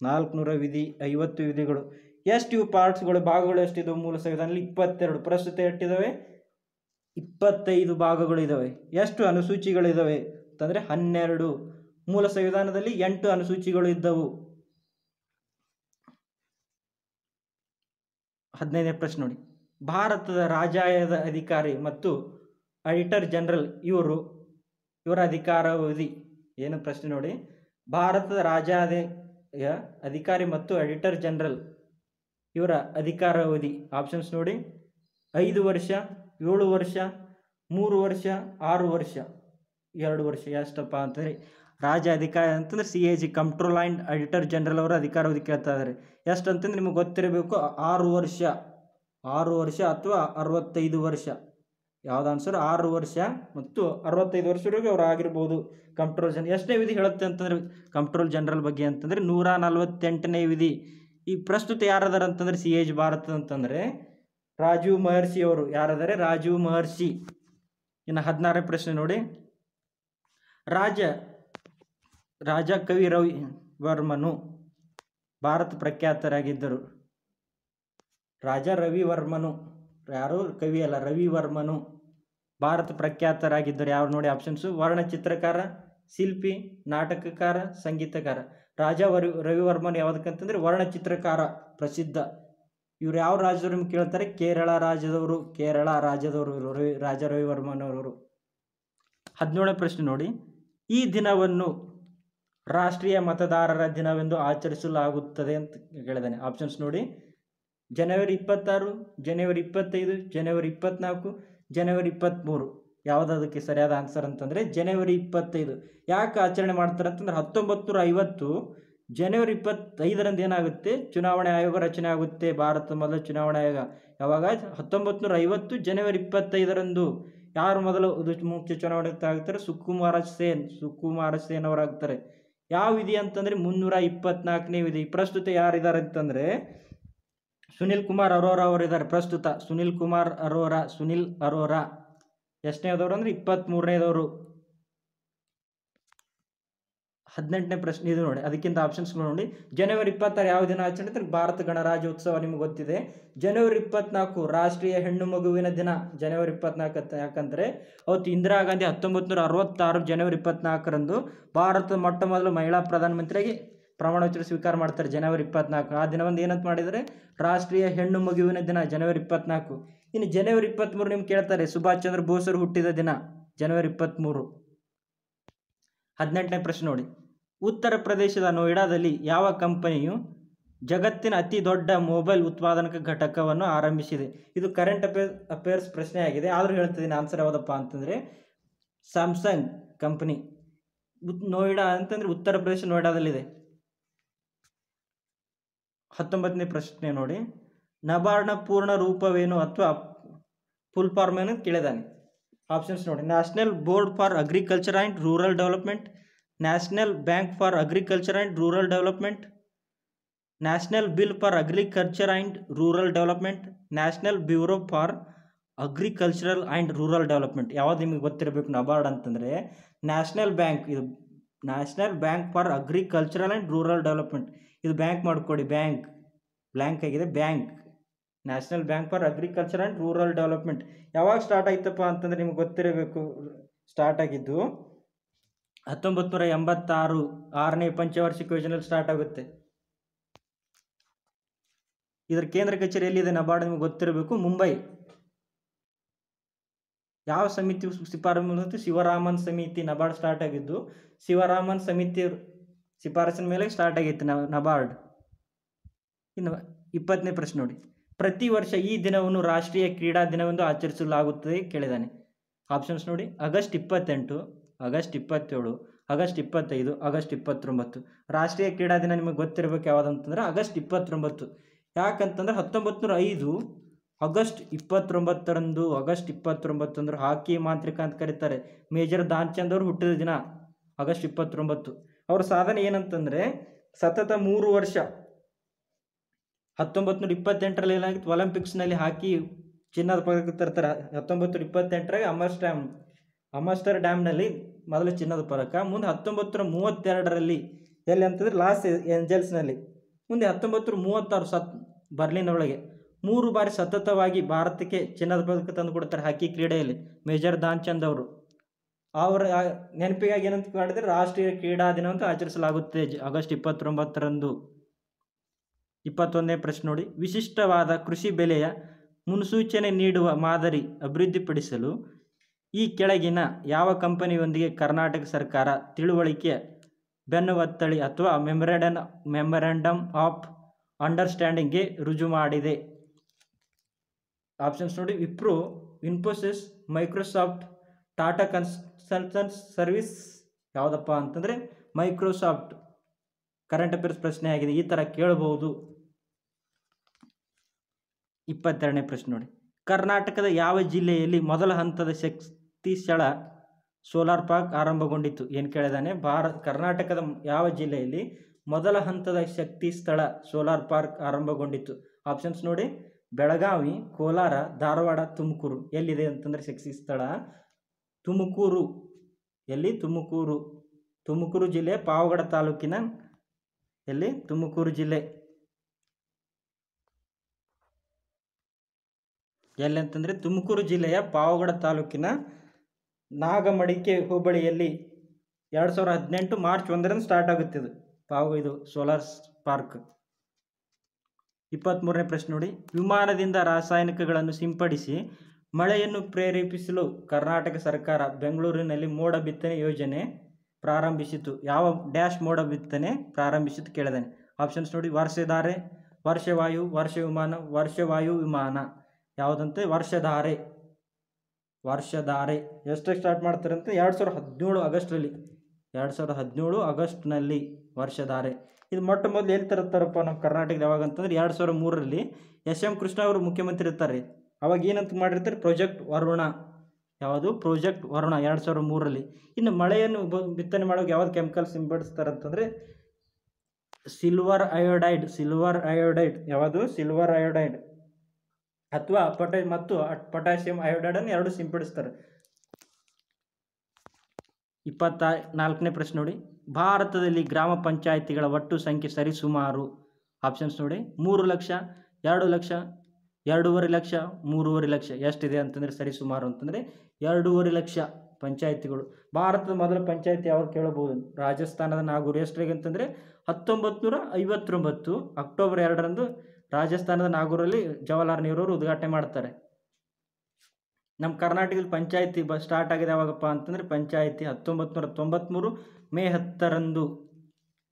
ನಾಲ್ಕುನೂರ ವಿಧಿ ಐವತ್ತು ವಿಧಿಗಳು. ಎಷ್ಟು ಇವು ಪಾರ್ಟ್ಸ್ಗಳು ಭಾಗಗಳು ಎಷ್ಟಿದಾವೆ? ಮೂಲ ಸಂವಿಧಾನದಲ್ಲಿ ಇಪ್ಪತ್ತೆರಡು ಪ್ರಸ್ತುತ ಎಷ್ಟಿದಾವೆ? ಇಪ್ಪತ್ತೈದು ಭಾಗಗಳು ಎಷ್ಟು ಅನುಸೂಚಿಗಳಿದ್ದಾವೆ ಅಂತಂದರೆ ಹನ್ನೆರಡು. ಮೂಲ ಸಂವಿಧಾನದಲ್ಲಿ ಎಂಟು ಅನುಸೂಚಿಗಳು ಇದ್ದವು. ಹದಿನೈದನೇ ಪ್ರಶ್ನೆ ನೋಡಿ. ಭಾರತದ ರಾಜಾಯದ ಅಧಿಕಾರಿ ಮತ್ತು ಆಡಿಟರ್ ಜನರಲ್ ಇವರು, ಇವರ ಅಧಿಕಾರಾವಧಿ ಏನು ಪ್ರಶ್ನೆ ನೋಡಿ. ಭಾರತದ ರಾಜಾದ ಅಧಿಕಾರಿ ಮತ್ತು ಆಡಿಟರ್ ಜನರಲ್ ಇವರ ಅಧಿಕಾರಾವಧಿ ಆಪ್ಷನ್ಸ್ ನೋಡಿ. ಐದು ವರ್ಷ, ಏಳು ವರ್ಷ, ಮೂರು ವರ್ಷ, ಆರು ವರ್ಷ. ಎರಡು ವರ್ಷ ಎಷ್ಟಪ್ಪ ಅಂತಂದರೆ ರಾಜ ಅಧಿಕಾರ ಅಂತಂದ್ರೆ C A G control and auditor general ಅವರ ಅಧಿಕಾರಾವಧಿ ಕೇಳ್ತಾ ಇದ್ದಾರೆ ಎಷ್ಟು ಅಂತಂದ್ರೆ ನಿಮಗೆ ಗೊತ್ತಿರಬೇಕು, ಆರು ವರ್ಷ ಆರು ವರ್ಷ ಅಥವಾ ಅರವತ್ತೈದು ವರ್ಷ. ಯಾವ್ದು ಆನ್ಸರ್ ಆರು ವರ್ಷ ಮತ್ತು ಅರವತ್ತೈದು ವರ್ಷವರೆಗೂ ಅವ್ರು ಆಗಿರ್ಬೋದು. ಕಂಟ್ರೋಲ್ ಜನ ಎಷ್ಟನೇ ವಿಧಿ ಹೇಳುತ್ತೆ ಅಂತಂದ್ರೆ ಕಂಟ್ರೋಲ್ ಜನರಲ್ ಬಗ್ಗೆ ಅಂತಂದರೆ ನೂರ ನಲವತ್ತೆಂಟನೇ ವಿಧಿ. ಈ ಪ್ರಸ್ತುತ ಯಾರದಾರ ಅಂತಂದ್ರೆ ಸಿ ಎಜ್ ಭಾರತ ಅಂತಂದರೆ ರಾಜೀವ್ ಮಹರ್ಷಿ ಅವರು. ಯಾರದಾರೆ? ರಾಜೀವ್ ಮಹರ್ಷಿ. ಇನ್ನು ಹದಿನಾರನೇ ಪ್ರಶ್ನೆ ನೋಡಿ. ರಾಜ ರಾಜ ಕವಿ ರವಿ ವರ್ಮನು ಭಾರತ ಪ್ರಖ್ಯಾತರಾಗಿದ್ದರು. ರಾಜ ರವಿವರ್ಮನು ಯಾರು? ಕವಿ ಅಲ್ಲ ರವಿವರ್ಮನು ಭಾರತ ಪ್ರಖ್ಯಾತರಾಗಿದ್ದರು. ಯಾರು ನೋಡಿ? ಆಪ್ಷನ್ಸು ವರ್ಣಚಿತ್ರಕಾರ, ಶಿಲ್ಪಿ, ನಾಟಕಕಾರ, ಸಂಗೀತಕಾರ. ರಾಜ ವರಿ, ರವಿವರ್ಮನ್ ಯಾವುದಕ್ಕಂತಂದ್ರೆ ವರ್ಣಚಿತ್ರಕಾರ ಪ್ರಸಿದ್ಧ. ಇವ್ರು ಯಾವ ರಾಜ್ಯದವ್ರು ನಿಮ್ಗೆ ಕೇಳ್ತಾರೆ? ಕೇರಳ ರಾಜ್ಯದವರು ಕೇರಳ ರಾಜ್ಯದವರು ರವಿ, ರಾಜ ರವಿವರ್ಮನ್ ಅವರು. ಹದಿನೇಳನೇ ಪ್ರಶ್ನೆ ನೋಡಿ. ಈ ದಿನವನ್ನು ರಾಷ್ಟ್ರೀಯ ಮತದಾರರ ದಿನವೆಂದು ಆಚರಿಸಲಾಗುತ್ತದೆ ಅಂತ ಹೇಳಿದ್ದಾನೆ ಆಪ್ಷನ್ಸ್ ನೋಡಿ. ಜನವರಿ ಇಪ್ಪತ್ತಾರು, ಜನವರಿ ಇಪ್ಪತ್ತೈದು, ಜನವರಿ ಇಪ್ಪತ್ನಾಲ್ಕು, ಜನವರಿ ಇಪ್ಪತ್ತ್ಮೂರು ಯಾವುದದಕ್ಕೆ ಸರಿಯಾದ ಆನ್ಸರ್ ಅಂತಂದರೆ ಜನವರಿ ಇಪ್ಪತ್ತೈದು. ಯಾಕೆ ಆಚರಣೆ ಮಾಡ್ತಾರೆ ಅಂತಂದ್ರೆ ಹತ್ತೊಂಬತ್ತು ನೂರ ಐವತ್ತು ಜನವರಿ ಇಪ್ಪತ್ತೈದರಂದು ಏನಾಗುತ್ತೆ? ಚುನಾವಣೆ ಆಯೋಗ ರಚನೆ ಆಗುತ್ತೆ. ಭಾರತ ಮೊದಲ ಚುನಾವಣಾ ಆಯೋಗ. ಯಾವಾಗ? ಹತ್ತೊಂಬತ್ತು ನೂರ ಐವತ್ತು ಜನವರಿ ಇಪ್ಪತ್ತೈದರಂದು. ಯಾರು ಮೊದಲು ಮುಖ್ಯ ಚುನಾವಣೆ ಆಗ್ತಾರೆ ಸುಕುಮಾರ ಸೇನ್. ಸುಕುಮಾರ ಸೇನ್ ಅವರಾಗ್ತಾರೆ. ಯಾವ ವಿಧಿ ಅಂತಂದರೆ ಮುನ್ನೂರ ಇಪ್ಪತ್ನಾಲ್ಕನೇ ವಿಧಿ. ಪ್ರಸ್ತುತ ಯಾರಿದ್ದಾರೆ ಅಂತಂದರೆ ಸುನಿಲ್ ಕುಮಾರ್ ಅರೋರಾ ಅವರಿದ್ದಾರೆ. ಪ್ರಸ್ತುತ ಸುನಿಲ್ ಕುಮಾರ್ ಅರೋರಾ, ಸುನಿಲ್ ಅರೋರಾ. ಎಷ್ಟನೇದವರು ಅಂದರೆ ಇಪ್ಪತ್ತ್ಮೂರನೇದವರು ಹದಿನೆಂಟನೇ ಪ್ರಶ್ನೆ ಇದು ನೋಡಿ, ಅದಕ್ಕಿಂತ ಆಪ್ಷನ್ಸ್ ನೋಡಿ. ಜನವರಿ ಇಪ್ಪತ್ತಾರು ಯಾವ ದಿನ ಆಚರಣೆ ಅಂದ್ರೆ ಭಾರತ ಗಣರಾಜ್ಯೋತ್ಸವ ನಿಮ್ಗೆ ಗೊತ್ತಿದೆ. ಜನವರಿ ಇಪ್ಪತ್ನಾಲ್ಕು ರಾಷ್ಟ್ರೀಯ ಹೆಣ್ಣು ಮಗುವಿನ ದಿನ. ಜನವರಿ ಇಪ್ಪತ್ನಾಲ್ಕು ಯಾಕಂದರೆ, ಅವತ್ತು ಇಂದಿರಾ ಗಾಂಧಿ ಹತ್ತೊಂಬತ್ತು ನೂರ ಅರವತ್ತಾರು ಜನವರಿ ಇಪ್ಪತ್ನಾಲ್ಕರಂದು ಭಾರತದ ಮೊಟ್ಟ ಮೊದಲು ಮಹಿಳಾ ಪ್ರಧಾನಮಂತ್ರಿಯಾಗಿ ಪ್ರಮಾಣ ವಚನ ಸ್ವೀಕಾರ ಮಾಡ್ತಾರೆ ಜನವರಿ ಇಪ್ಪತ್ನಾಲ್ಕು. ಆ ದಿನವಂದು ಏನಂತ ಮಾಡಿದರೆ ರಾಷ್ಟ್ರೀಯ ಹೆಣ್ಣು ಮಗುವಿನ ದಿನ, ಜನವರಿ ಇಪ್ಪತ್ನಾಲ್ಕು. ಇನ್ನು ಜನವರಿ ಇಪ್ಪತ್ತ್ಮೂರು ನಿಮ್ಗೆ ಕೇಳ್ತಾರೆ, ಸುಭಾಷ್ ಚಂದ್ರ ಬೋಸರು ಹುಟ್ಟಿದ ದಿನ, ಜನವರಿ ಇಪ್ಪತ್ತ್ಮೂರು ಹದಿನೆಂಟನೇ ಪ್ರಶ್ನೆ ನೋಡಿ. ಉತ್ತರ ಪ್ರದೇಶದ ನೋಯ್ಡಾದಲ್ಲಿ ಯಾವ ಕಂಪನಿಯು ಜಗತ್ತಿನ ಅತಿ ದೊಡ್ಡ ಮೊಬೈಲ್ ಉತ್ಪಾದನಕ ಘಟಕವನ್ನು ಆರಂಭಿಸಿದೆ? ಇದು ಕರೆಂಟ್ ಅಫೇರ್ ಅಫೇರ್ಸ್ ಪ್ರಶ್ನೆ ಆಗಿದೆ. ಆದರೂ ಹೇಳ್ತಿದ್ದೀನಿ ಆನ್ಸರ್ ಯಾವುದಪ್ಪ ಅಂತಂದರೆ ಸ್ಯಾಮ್ಸಂಗ್ ಕಂಪನಿ ನೋಯ್ಡಾ ಅಂತಂದರೆ ಉತ್ತರ ಪ್ರದೇಶ ನೋಯ್ಡಾದಲ್ಲಿದೆ. ಹತ್ತೊಂಬತ್ತನೇ ಪ್ರಶ್ನೆ ನೋಡಿ. ನಬಾರ್ಡ್ನ ಪೂರ್ಣ ರೂಪವೇನು ಅಥವಾ ಫುಲ್ ಫಾರ್ಮ್ ಏನು ಕೇಳಿದಾನೆ. ಆಪ್ಷನ್ಸ್ ನೋಡಿ. National board for agriculture and rural development, national bank for agriculture and rural development, national bill for agriculture and rural development, national bureau for agricultural and rural development. ಯಾವ್ದು ನಿಮಗೆ ಗೊತ್ತಿರಬೇಕು ನಬಾರ್ಡ್ ಅಂತಂದರೆ, national bank ಇದು, national bank for agricultural and rural development. ಇದು bank ಮಾಡಿಕೊಡಿ, bank, blank ಆಗಿದೆ, bank. National bank for agriculture and rural development ಯಾವಾಗ start ಆಯ್ತಪ್ಪ ಅಂತಂದರೆ ನಿಮ್ಗೆ ಗೊತ್ತಿರಬೇಕು. ಸ್ಟಾರ್ಟ್ ಆಗಿದ್ದು ಹತ್ತೊಂಬತ್ತು ನೂರ ಎಂಬತ್ತಾರು, ಆರನೇ ಪಂಚವಾರ್ಷಿಕ ಯೋಜನೆಯಲ್ಲಿ ಸ್ಟಾರ್ಟ್ ಆಗುತ್ತೆ. ಇದರ ಕೇಂದ್ರ ಕಚೇರಿ ಎಲ್ಲಿದೆ ನಬಾರ್ಡ್ ನಿಮಗೆ ಗೊತ್ತಿರಬೇಕು. ಮುಂಬೈ. ಯಾವ ಸಮಿತಿ ಶಿಫಾರಸು ಶಿವರಾಮನ್ ಸಮಿತಿ ನಬಾರ್ಡ್ ಸ್ಟಾರ್ಟ್ ಆಗಿದ್ದು, ಶಿವರಾಮನ್ ಸಮಿತಿ ಶಿಫಾರಸಿನ ಮೇಲೆ ಸ್ಟಾರ್ಟ್ ಆಗೈತೆ ನಬಾರ್ಡ್. ಇನ್ನು ಇಪ್ಪತ್ತನೇ ಪ್ರಶ್ನೆ ನೋಡಿ. ಪ್ರತಿ ವರ್ಷ ಈ ದಿನವನ್ನು ರಾಷ್ಟ್ರೀಯ ಕ್ರೀಡಾ ದಿನವೆಂದು ಆಚರಿಸಲಾಗುತ್ತದೆ ಕೇಳಿದಾನೆ. ಆಪ್ಷನ್ಸ್ ನೋಡಿ. ಆಗಸ್ಟ್ ಇಪ್ಪತ್ತೆಂಟು ಆಗಸ್ಟ್ ಇಪ್ಪತ್ತೇಳು ಆಗಸ್ಟ್ ಇಪ್ಪತ್ತೈದು ಆಗಸ್ಟ್ ಇಪ್ಪತ್ತೊಂಬತ್ತು. ರಾಷ್ಟ್ರೀಯ ಕ್ರೀಡಾ ದಿನ ನಿಮಗೆ ಗೊತ್ತಿರಬೇಕು ಯಾವುದಂತಂದ್ರೆ ಆಗಸ್ಟ್ ಇಪ್ಪತ್ತೊಂಬತ್ತು. ಯಾಕಂತಂದ್ರೆ ಹತ್ತೊಂಬತ್ತು ನೂರ ಐದು ಆಗಸ್ಟ್ ಇಪ್ಪತ್ತೊಂಬತ್ತರಂದು ಆಗಸ್ಟ್ ಇಪ್ಪತ್ತೊಂಬತ್ತು ಅಂದ್ರೆ ಹಾಕಿ ಮಾಂತ್ರಿಕ ಅಂತ ಕರೀತಾರೆ. ಮೇಜರ್ ದಾನ್ಚಂದ್ ಅವರು ಹುಟ್ಟಿದ ದಿನ ಆಗಸ್ಟ್ ಇಪ್ಪತ್ತೊಂಬತ್ತು. ಅವರ ಸಾಧನೆ ಏನಂತಂದರೆ ಸತತ ಮೂರು ವರ್ಷ ಹತ್ತೊಂಬತ್ತು ನೂರ ಇಪ್ಪತ್ತೆಂಟರಲ್ಲಿ ಏನಾಗಿತ್ತು? ಒಲಿಂಪಿಕ್ಸ್ನಲ್ಲಿ ಹಾಕಿ ಚಿನ್ನದ ಪದಕ ತರ್ತಾರೆ. ಹತ್ತೊಂಬತ್ತು ನೂರ ಇಪ್ಪತ್ತೆಂಟರಾಗ ಅಮರ್ಸ್ ಡ್ಯಾಮ್ ಅಮರ್ಸ್ಟರ್ ಡ್ಯಾಮ್ನಲ್ಲಿ ಮೊದಲು ಚಿನ್ನದ ಪದಕ. ಮುಂದೆ ಹತ್ತೊಂಬತ್ತು ನೂರ ಮೂವತ್ತೆರಡರಲ್ಲಿ ಎಲ್ಲಿ ಅಂತಂದ್ರೆ ಲಾಸ್ ಏಂಜಲ್ಸ್ನಲ್ಲಿ ಮುಂದೆ ಹತ್ತೊಂಬತ್ತು ನೂರ ಮೂವತ್ತಾರು ಸತ್ ಬರ್ಲಿನ್ ಒಳಗೆ ಮೂರು ಬಾರಿ ಸತತವಾಗಿ ಭಾರತಕ್ಕೆ ಚಿನ್ನದ ಪದಕ ತಂದು ಕೊಡ್ತಾರೆ ಹಾಕಿ ಕ್ರೀಡೆಯಲ್ಲಿ. ಮೇಜರ್ ಚಂದ್ ಅವರು. ಅವರ ನೆನಪಿಗಾಗಿ ಏನಂತ ಮಾಡಿದ್ರೆ ರಾಷ್ಟ್ರೀಯ ಕ್ರೀಡಾ ದಿನ ಅಂತ ಆಚರಿಸಲಾಗುತ್ತೆ ಆಗಸ್ಟ್ ಇಪ್ಪತ್ತೊಂಬತ್ತರಂದು. ಇಪ್ಪತ್ತೊಂದನೇ ಪ್ರಶ್ನೆ ನೋಡಿ. ವಿಶಿಷ್ಟವಾದ ಕೃಷಿ ಬೆಲೆಯ ಮುನ್ಸೂಚನೆ ನೀಡುವ ಮಾದರಿ ಅಭಿವೃದ್ಧಿಪಡಿಸಲು ಈ ಕೆಳಗಿನ ಯಾವ ಕಂಪನಿಯೊಂದಿಗೆ ಕರ್ನಾಟಕ ಸರ್ಕಾರ ತಿಳುವಳಿಕೆ ಬೆನ್ನುವತ್ತಳಿ ಅಥವಾ ಮೆಮೊರಾಂಡಮ್ ಮೆಮೊರಾಂಡಮ್ ಆಫ್ ಅಂಡರ್ಸ್ಟ್ಯಾಂಡಿಂಗ್ಗೆ ರುಜು ಮಾಡಿದೆ? ಆಪ್ಷನ್ಸ್ ನೋಡಿ. Wipro, Infosys, Microsoft, Tata consultancy service ಯಾವುದಪ್ಪ ಅಂತಂದರೆ ಮೈಕ್ರೋಸಾಫ್ಟ್. ಕರೆಂಟ್ ಅಫೇರ್ಸ್ ಪ್ರಶ್ನೆ ಆಗಿದೆ ಈ ಥರ ಕೇಳಬಹುದು ಇಪ್ಪತ್ತೆರಡನೇ ಪ್ರಶ್ನೆ ನೋಡಿ. ಕರ್ನಾಟಕದ ಯಾವ ಜಿಲ್ಲೆಯಲ್ಲಿ ಮೊದಲ ಹಂತದ ಶಕ್ತಿ ಸ್ಥಳ ಸೋಲಾರ್ ಪಾರ್ಕ್ ಆರಂಭಗೊಂಡಿತ್ತು? ಏನು ಕೇಳಿದಾನೆ? ಭಾರತ ಕರ್ನಾಟಕದ ಯಾವ ಜಿಲ್ಲೆಯಲ್ಲಿ ಮೊದಲ ಹಂತದ ಶಕ್ತಿ ಸ್ಥಳ ಸೋಲಾರ್ ಪಾರ್ಕ್ ಆರಂಭಗೊಂಡಿತ್ತು? ಆಪ್ಷನ್ಸ್ ನೋಡಿ. ಬೆಳಗಾವಿ, ಕೋಲಾರ, ಧಾರವಾಡ, ತುಮಕೂರು. ಎಲ್ಲಿದೆ ಅಂತಂದರೆ ಶಕ್ತಿ ಸ್ಥಳ? ತುಮಕೂರು. ಎಲ್ಲಿ? ತುಮಕೂರು. ತುಮಕೂರು ಜಿಲ್ಲೆ, ಪಾವಗಡ ತಾಲೂಕಿನ ಎಲ್ಲಿ? ತುಮಕೂರು ಜಿಲ್ಲೆ. ಎಲ್ಲಿ ಅಂತಂದರೆ ತುಮಕೂರು ಜಿಲ್ಲೆಯ ಪಾವಗಡ ತಾಲೂಕಿನ ನಾಗಮಡಿಕೆ ಹೋಬಳಿಯಲ್ಲಿ ಎರಡು ಸಾವಿರದ ಹದಿನೆಂಟು ಮಾರ್ಚ್ ಒಂದರಿಂದ ಸ್ಟಾರ್ಟ್ ಆಗುತ್ತೆ ಇದು. ಪಾವು ಇದು ಸೋಲಾರ್ ಪಾರ್ಕ್ ಇಪ್ಪತ್ತ್ಮೂರನೇ ಪ್ರಶ್ನೆ ನೋಡಿ. ವಿಮಾನದಿಂದ ರಾಸಾಯನಿಕಗಳನ್ನು ಸಿಂಪಡಿಸಿ ಮಳೆಯನ್ನು ಪ್ರೇರೇಪಿಸಲು ಕರ್ನಾಟಕ ಸರ್ಕಾರ ಬೆಂಗಳೂರಿನಲ್ಲಿ ಮೋಡ ಬಿತ್ತನೆ ಯೋಜನೆ ಪ್ರಾರಂಭಿಸಿತು. ಯಾವ ಡ್ಯಾಶ್ ಮೋಡ ಬಿತ್ತನೆ ಪ್ರಾರಂಭಿಸಿತು ಕೇಳಿದಾನೆ. ಆಪ್ಷನ್ಸ್ ನೋಡಿ. ವರ್ಷಧಾರೆ, ವರ್ಷವಾಯು, ವರ್ಷ ವಿಮಾನ, ವರ್ಷವಾಯು ವಿಮಾನ. ಯಾವುದಂತೆ? ವರ್ಷಧಾರೆ. ವರ್ಷಧಾರೆ. ಎಷ್ಟಕ್ಕೆ ಸ್ಟಾರ್ಟ್ ಮಾಡ್ತಾರೆ ಅಂತ ಎರಡು ಸಾವಿರದ ಹದಿನೇಳು ಆಗಸ್ಟ್ರಲ್ಲಿ ಎರಡು ಸಾವಿರದ ಹದಿನೇಳು ಆಗಸ್ಟ್ನಲ್ಲಿ ವರ್ಷಧಾರೆ. ಇದು ಮೊಟ್ಟ ಮೊದಲು ಎಲ್ಲಿ ತರುತ್ತಾರಪ್ಪ ನಮ್ಮ ಕರ್ನಾಟಕದ ಯಾವಾಗ ಅಂತಂದ್ರೆ ಎರಡು ಸಾವಿರದ ಮೂರರಲ್ಲಿ ಎಸ್ ಎಂ ಕೃಷ್ಣ ಅವರು ಮುಖ್ಯಮಂತ್ರಿ ಇರ್ತಾರೆ. ಅವಾಗ ಏನಂತ ಮಾಡಿರ್ತಾರೆ? ಪ್ರಾಜೆಕ್ಟ್ ವರುಣ ಯಾವುದು? ಪ್ರಾಜೆಕ್ಟ್ ವರುಣ ಎರಡು ಸಾವಿರದ ಮೂರರಲ್ಲಿ. ಇನ್ನು ಮಳೆಯನ್ನು ಬಿತ್ತನೆ ಮಾಡೋಕೆ ಯಾವ್ದು ಕೆಮಿಕಲ್ ಸಿಂಪಡಿಸ್ತಾರೆ ಅಂತಂದರೆ ಸಿಲ್ವರ್ ಅಯೋಡೈಡ್ ಸಿಲ್ವರ್ ಅಯೋಡೈಡ್ ಯಾವುದು? ಸಿಲ್ವರ್ ಅಯೋಡೈಡ್ ಅಥವಾ ಪೊಟ್ಯಾ ಮತ್ತು ಪೊಟ್ಯಾಷಿಯಂ ಅಯೋಡೈಡನ್ನು ಎರಡು ಸಿಂಪಡಿಸ್ತಾರೆ ಇಪ್ಪತ್ತ ನಾಲ್ಕನೇ ಪ್ರಶ್ನೆ ನೋಡಿ. ಭಾರತದಲ್ಲಿ ಗ್ರಾಮ ಪಂಚಾಯಿತಿಗಳ ಒಟ್ಟು ಸಂಖ್ಯೆ ಸರಿಸುಮಾರು. ಆಪ್ಷನ್ಸ್ ನೋಡಿ. ಮೂರು ಲಕ್ಷ, ಎರಡು ಲಕ್ಷ, ಎರಡೂವರೆ ಲಕ್ಷ, ಮೂರುವರೆ ಲಕ್ಷ ಎಷ್ಟಿದೆ ಅಂತಂದರೆ ಸರಿಸುಮಾರು ಅಂತಂದರೆ ಎರಡೂವರೆ ಲಕ್ಷ ಪಂಚಾಯಿತಿಗಳು. ಭಾರತದ ಮೊದಲ ಪಂಚಾಯಿತಿ ಯಾವಾಗ ಕೇಳಬಹುದು? ರಾಜಸ್ಥಾನದ ನಾಗೂರು ಎಷ್ಟಿದೆ ಅಂತಂದರೆ ಹತ್ತೊಂಬತ್ತು ನೂರ ಐವತ್ತೊಂಬತ್ತು, ಅಕ್ಟೋಬರ್ ಎರಡರಂದು ರಾಜಸ್ಥಾನದ ನಾಗೂರಲ್ಲಿ ಜವಾಹರ್ಲಾಲ್ ನೆಹರು ಅವರು ಉದ್ಘಾಟನೆ ಮಾಡ್ತಾರೆ. ನಮ್ಮ ಕರ್ನಾಟಕದಲ್ಲಿ ಪಂಚಾಯತಿ ಬ ಸ್ಟಾರ್ಟ್ ಆಗಿದೆ ಯಾವಾಗಪ್ಪ ಅಂತಂದರೆ ಪಂಚಾಯತಿ ಹತ್ತೊಂಬತ್ತು ನೂರ ತೊಂಬತ್ತ್ಮೂರು ಮೇ ಹತ್ತರಂದು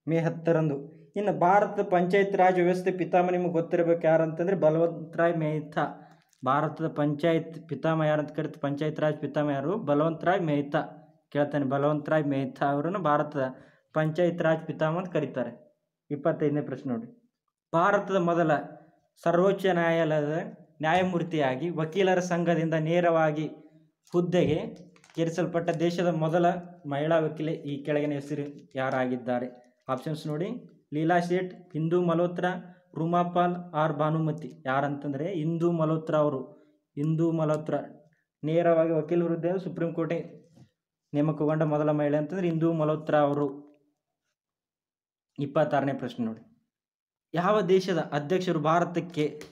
ಮೇ ಹತ್ತರಂದು. ಇನ್ನು ಭಾರತದ ಪಂಚಾಯತ್ ರಾಜ್ ವ್ಯವಸ್ಥೆ ಪಿತಾಮಹ ನಿಮಗೆ ಗೊತ್ತಿರಬೇಕು ಯಾರು ಅಂತಂದರೆ ಬಲವಂತರಾಯ್ ಮೆಹ್ತಾ. ಭಾರತದ ಪಂಚಾಯತ್ ಪಿತಾಮಹ ಯಾರು ಅಂತ ಕರಿತಾರೆ ಪಂಚಾಯತ್ ರಾಜ್ ಪಿತಾಮಹ ಯಾರು? ಬಲವಂತರಾಯ್ ಮೆಹ್ತಾ ಕೇಳ್ತಾನೆ. ಬಲವಂತರಾಯ್ ಮೆಹ್ತಾ ಅವರನ್ನು ಭಾರತದ ಪಂಚಾಯತ್ ರಾಜ್ ಪಿತಾಮಹ ಅಂತ ಕರೀತಾರೆ. ಇಪ್ಪತ್ತೈದನೇ ಪ್ರಶ್ನೆ ನೋಡಿ. ಭಾರತದ ಮೊದಲ ಸರ್ವೋಚ್ಚ ನ್ಯಾಯಾಲಯದ ನ್ಯಾಯಮೂರ್ತಿಯಾಗಿ ವಕೀಲರ ಸಂಘದಿಂದ ನೇರವಾಗಿ ಹುದ್ದೆಗೆ ಏರಿಸಲ್ಪಟ್ಟ ದೇಶದ ಮೊದಲ ಮಹಿಳಾ ವಕೀಲೆ ಈ ಕೆಳಗಿನ ಹೆಸರು ಯಾರಾಗಿದ್ದಾರೆ? ಆಪ್ಷನ್ಸ್ ನೋಡಿ. ಲೀಲಾ ಶೇಟ್, ಹಿಂದೂ ಮಲ್ಹೋತ್ರ, ರುಮಾಪಾಲ್ ಆರ್ ಭಾನುಮತಿ. ಯಾರಂತಂದರೆ ಹಿಂದೂ ಮಲ್ಹೋತ್ರ ಅವರು. ಹಿಂದೂ ಮಲ್ಹೋತ್ರ. ನೇರವಾಗಿ ವಕೀಲ ಹುದ್ದೆ ಸುಪ್ರೀಂ ಕೋರ್ಟೆ ನೇಮಕಗೊಂಡ ಮೊದಲ ಮಹಿಳೆ ಅಂತಂದರೆ ಹಿಂದೂ ಮಲ್ಹೋತ್ರ ಅವರು. ಇಪ್ಪತ್ತಾರನೇ ಪ್ರಶ್ನೆ ನೋಡಿ. ಯಾವ ದೇಶದ ಅಧ್ಯಕ್ಷರು ಭಾರತಕ್ಕೆ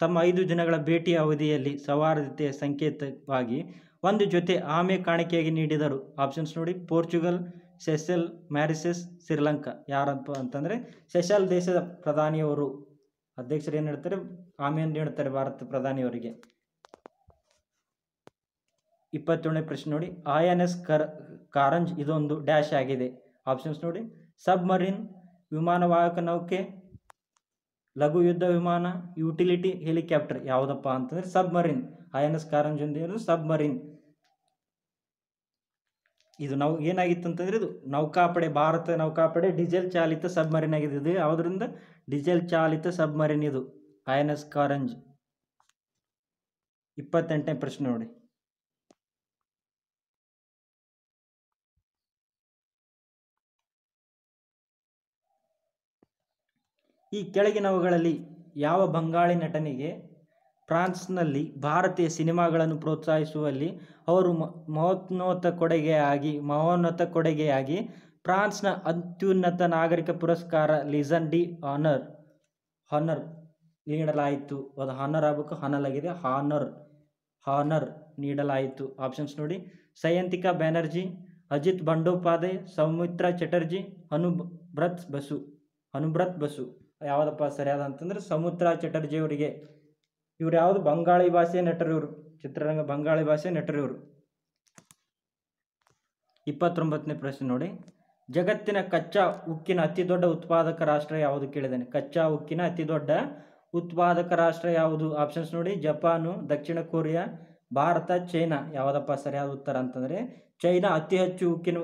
ತಮ್ಮ ಐದು ದಿನಗಳ ಭೇಟಿಯ ಅವಧಿಯಲ್ಲಿ ಸೌಹಾರ್ದತೆಯ ಸಂಕೇತವಾಗಿ ಒಂದು ಜೊತೆ ಆಮೆ ಕಾಣಿಕೆಯಾಗಿ ನೀಡಿದರು. ಆಪ್ಷನ್ಸ್ ನೋಡಿ. ಪೋರ್ಚುಗಲ್, ಸೆಸೆಲ್, ಮ್ಯಾರಿಸಸ್ ಶ್ರೀಲಂಕಾ ಯಾರಪ್ಪ ಅಂತಂದರೆ ಸೆಷಲ್ ದೇಶದ ಪ್ರಧಾನಿಯವರು. ಅಧ್ಯಕ್ಷರು ಏನು ಹೇಳ್ತಾರೆ? ಆಮೆಯನ್ನು ನೀಡುತ್ತಾರೆ ಭಾರತ ಪ್ರಧಾನಿಯವರಿಗೆ. ಇಪ್ಪತ್ತೇಳನೇ ಪ್ರಶ್ನೆ ನೋಡಿ. ಐ ಎನ್ ಎಸ್ ಕರ್, ಕಾರಂಜ್ ಇದೊಂದು ಡ್ಯಾಶ್ ಆಗಿದೆ. ಆಪ್ಷನ್ಸ್ ನೋಡಿ. ಸಬ್ಮರೀನ್ ವಿಮಾನವಾಹಕ ನೌಕೆ ಲಘು ಯುದ್ಧ ವಿಮಾನ ಯುಟಿಲಿಟಿ ಹೆಲಿಕಾಪ್ಟರ್ ಯಾವುದಪ್ಪ ಅಂತಂದರೆ submarine I N S Karanj submarine ಇದು ನಾವು ಏನಾಗಿತ್ತು ಅಂತಂದರೆ ಇದು ನೌಕಾಪಡೆ, ಭಾರತ ನೌಕಾಪಡೆ ಡೀಸೆಲ್ ಚಾಲಿತ ಸಬ್ಮರೀನ್ ಆಗಿದೆ ಇದು ಯಾವುದರಿಂದ? ಡೀಸೆಲ್ ಚಾಲಿತ ಸಬ್ಮರೀನ್ ಇದು ಐ ಎನ್ ಎಸ್ ಕಾರಂಜ್. ಇಪ್ಪತ್ತೆಂಟನೇ ಪ್ರಶ್ನೆ ನೋಡಿ. ಈ ಕೆಳಗಿನವುಗಳಲ್ಲಿ ಯಾವ ಬಂಗಾಳಿ ನಟನಿಗೆ ಫ್ರಾನ್ಸ್ನಲ್ಲಿ ಭಾರತೀಯ ಸಿನಿಮಾಗಳನ್ನು ಪ್ರೋತ್ಸಾಹಿಸುವಲ್ಲಿ ಅವರು ಮಹೋನ್ನತ ಕೊಡುಗೆಯಾಗಿ ಮಹೋನ್ನತ ಕೊಡುಗೆಯಾಗಿ ಫ್ರಾನ್ಸ್ನ ಅತ್ಯುನ್ನತ ನಾಗರಿಕ ಪುರಸ್ಕಾರ ಲಿಸನ್ ಡಿ ಆನರ್ ಹಾನರ್ ನೀಡಲಾಯಿತು. ಅದು ಹಾನರ್ ಆಗಬೇಕು, ಹಾನಲ್ ಆಗಿದೆ. ಹಾನರ್ ಹಾನರ್ ನೀಡಲಾಯಿತು. ಆಪ್ಷನ್ಸ್ ನೋಡಿ. ಸಯಂತಿಕಾ ಬ್ಯಾನರ್ಜಿ, ಅಜಿತ್ ಬಂಡೋಪಾಧ್ಯಾಯ, ಸೌಮಿತ್ರಾ ಚಟರ್ಜಿ ಅನುಬ್ರತ್ ಬಸು ಅನುಬ್ರತ್ ಬಸು. ಯಾವುದಪ್ಪ ಸರಿಯಾದ ಅಂತಂದ್ರೆ ಸಮುದ್ರ ಚಟರ್ಜಿ ಅವರಿಗೆ ಇವ್ರು ಯಾವುದು ಬಂಗಾಳಿ ಭಾಷೆ ನಟರು ಇವರು. ಚಿತ್ರರಂಗ ಬಂಗಾಳಿ ಭಾಷೆ ನಟರು ಇವರು. ಇಪ್ಪತ್ತೊಂಬತ್ತನೇ ಪ್ರಶ್ನೆ ನೋಡಿ. ಜಗತ್ತಿನ ಕಚ್ಚಾ ಉಕ್ಕಿನ ಅತಿ ದೊಡ್ಡ ಉತ್ಪಾದಕ ರಾಷ್ಟ್ರ ಯಾವುದು ಕೇಳಿದ್ದಾನೆ. ಕಚ್ಚಾ ಉಕ್ಕಿನ ಅತಿ ದೊಡ್ಡ ಉತ್ಪಾದಕ ರಾಷ್ಟ್ರ ಯಾವುದು? ಆಪ್ಷನ್ಸ್ ನೋಡಿ. ಜಪಾನು, ದಕ್ಷಿಣ ಕೊರಿಯಾ, ಭಾರತ, ಚೈನಾ. ಯಾವುದಪ್ಪ ಸರಿಯಾದ ಉತ್ತರ ಅಂತಂದರೆ, ಚೈನಾ ಅತಿ ಹೆಚ್ಚು ಉಕ್ಕಿನ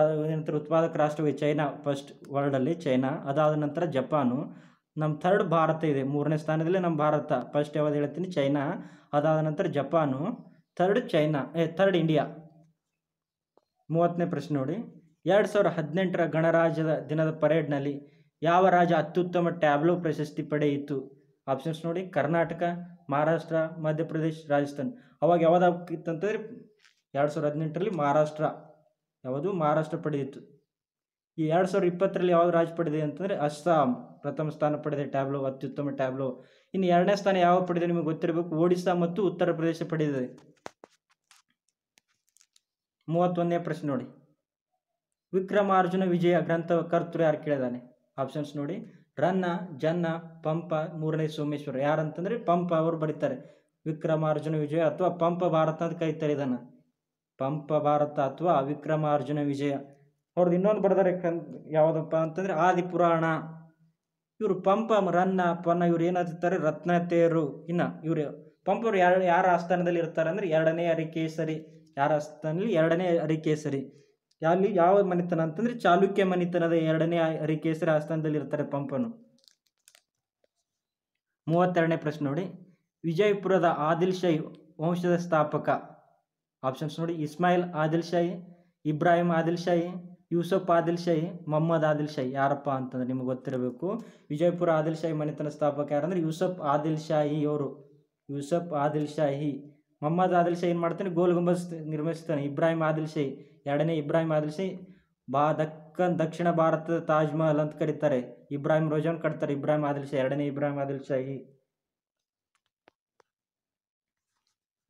ಏನಂತಾರೆ, ಉತ್ಪಾದಕ ರಾಷ್ಟ್ರವೇ ಚೈನಾ ಫಸ್ಟ್ ವರ್ಲ್ಡಲ್ಲಿ ಚೈನಾ. ಅದಾದ ನಂತರ ಜಪಾನು. ನಮ್ಮ ಥರ್ಡ್ ಭಾರತ ಇದೆ, ಮೂರನೇ ಸ್ಥಾನದಲ್ಲಿ ನಮ್ಮ ಭಾರತ. ಫಸ್ಟ್ ಯಾವ್ದು ಹೇಳ್ತೀನಿ? ಚೈನಾ. ಅದಾದ ನಂತರ ಜಪಾನು. ಥರ್ಡ್ ಚೈನಾ, ಏ ಥರ್ಡ್ ಇಂಡಿಯಾ ಮೂವತ್ತನೇ ಪ್ರಶ್ನೆ ನೋಡಿ. ಎರಡು ಸಾವಿರ ಹದಿನೆಂಟರ ಗಣರಾಜ್ಯದ ದಿನದ ಪರೇಡ್ನಲ್ಲಿ ಯಾವ ರಾಜ್ಯ ಅತ್ಯುತ್ತಮ ಟ್ಯಾಬ್ಲೋ ಪ್ರಶಸ್ತಿ ಪಡೆಯಿತು? ಆಪ್ಷನ್ಸ್ ನೋಡಿ, ಕರ್ನಾಟಕ, ಮಹಾರಾಷ್ಟ್ರ, ಮಧ್ಯಪ್ರದೇಶ್, ರಾಜಸ್ಥಾನ್. ಅವಾಗ ಯಾವ್ದಾಗಿತ್ತಂತಂದರೆ, ಎರಡು ಸಾವಿರದ ಹದಿನೆಂಟರಲ್ಲಿ ಮಹಾರಾಷ್ಟ್ರ. ಯಾವುದು ಮಹಾರಾಷ್ಟ್ರ ಪಡೆಯಿತು ಈ ಎರಡು ಸಾವಿರದ ಇಪ್ಪತ್ತರಲ್ಲಿ ಯಾವ್ದು ರಾಜ್ಯ ಪಡೆದಿದೆ ಅಂತಂದರೆ ಅಸ್ಸಾಂ ಪ್ರಥಮ ಸ್ಥಾನ ಪಡೆದಿದೆ ಟ್ಯಾಬ್ಲೋ, ಅತ್ಯುತ್ತಮ ಟ್ಯಾಬ್ಲೋ. ಇನ್ನು ಎರಡನೇ ಸ್ಥಾನ ಯಾವ ಪಡೆದಿದೆ ನಿಮಗೆ ಗೊತ್ತಿರಬೇಕು? ಒಡಿಶಾ ಮತ್ತು ಉತ್ತರ ಪ್ರದೇಶ ಪಡೆದಿದೆ. ಮೂವತ್ತೊಂದನೇ ಪ್ರಶ್ನೆ ನೋಡಿ. ವಿಕ್ರಮಾರ್ಜುನ ವಿಜಯ ಗ್ರಂಥ ಕರ್ತೃ ಯಾರು ಕೇಳಿದಾನೆ? ಆಪ್ಷನ್ಸ್ ನೋಡಿ. ರನ್ನ, ಜನ್ನ, ಪಂಪ, ಮೂರನೇ ಸೋಮೇಶ್ವರ. ಯಾರಂತಂದ್ರೆ ಪಂಪ ಅವರು ಬರೀತಾರೆ. ವಿಕ್ರಮಾರ್ಜುನ ವಿಜಯ ಅಥವಾ ಪಂಪ ಭಾರತ ಅಂತ ಕರೀತಾರೆ ಇದನ್ನು. ಪಂಪ ಭಾರತ ಅಥವಾ ವಿಕ್ರಮಾರ್ಜುನ ವಿಜಯ. ಅವ್ರದ್ದು ಇನ್ನೊಂದು ಬರ್ದಾರೆ ಕನ್, ಯಾವುದಪ್ಪ ಅಂತಂದ್ರೆ ಆದಿ ಪುರಾಣ. ಇವರು ಪಂಪ, ರನ್ನ, ಪನ್ನ ಇವ್ರು ಏನಾಗ್ತಾರೆ ರತ್ನತೇರು. ಇನ್ನು ಇವರು ಪಂಪರು ಯಾರ ಯಾರ ಆಸ್ಥಾನದಲ್ಲಿ ಇರ್ತಾರೆ ಅಂದರೆ ಎರಡನೇ ಅರಿಕೇಸರಿ ಯಾರ ಆಸ್ಥಾನದಲ್ಲಿ? ಎರಡನೇ ಅರಿಕೇಸರಿ ಅಲ್ಲಿ ಯಾವ ಮನೆತನ ಅಂತಂದ್ರೆ ಚಾಲುಕ್ಯ ಮನೆತನದ ಎರಡನೇ ಅರಿಕೇಸರಿ ಆಸ್ಥಾನದಲ್ಲಿ ಇರ್ತಾರೆ ಪಂಪನು. ಮೂವತ್ತೆರಡನೇ ಪ್ರಶ್ನೆ ನೋಡಿ. ವಿಜಯಪುರದ ಆದಿಲ್ ಶೈ ವಂಶದ ಸ್ಥಾಪಕ. ಆಪ್ಷನ್ಸ್ ನೋಡಿ ಇಸ್ಮಾಯಿಲ್ ಆದಿಲ್ ಶಾಹಿ ಇಬ್ರಾಹಿಂ ಆದಿಲ್ ಶಾಹಿ ಯೂಸಫ್ ಆದಿಲ್ ಶಾಹಿ ಮೊಹಮ್ಮದ್ ಆದಿಲ್ ಶಾಹಿ ಯಾರಪ್ಪ ಅಂತಂದ್ರೆ ನಿಮಗೆ ಗೊತ್ತಿರಬೇಕು. ವಿಜಯಪುರ ಆದಿಲ್ ಶಾಹಿ ಮನೆತನ ಸ್ಥಾಪಕ ಯಾರಂದ್ರೆ ಯೂಸಫ್ ಆದಿಲ್ ಶಾಹಿ ಅವರು ಯೂಸಫ್ ಆದಿಲ್ ಶಾಹಿ ಮೊಹಮ್ಮದ್ ಆದಿಲ್ ಶಾಹಿ ಏನು ಮಾಡ್ತಾನೆ? ಗೋಲ್ ಗುಂಬಸ್ ನಿರ್ಮಿಸ್ತಾನೆ. ಇಬ್ರಾಹಿಂ ಆದಿಲ್ ಶಾಹಿ ಎರಡನೇ ಇಬ್ರಾಹಿಂ ಆದಿಲ್ ಶಾಹಿ ಬಾ, ದಕ್ಕನ್ ದಕ್ಷಿಣ ಭಾರತದ ತಾಜ್ ಮಹಲ್ ಅಂತ ಕರೀತಾರೆ. ಇಬ್ರಾಹಿಂ ರೋಜಾನ್ ಕಟ್ತಾರೆ. ಇಬ್ರಾಹಿಂ ಆದಿಲ್ ಶಾಹಿ ಎರಡನೇ ಇಬ್ರಾಹಿಂ ಆದಿಲ್ ಶಾಹಿ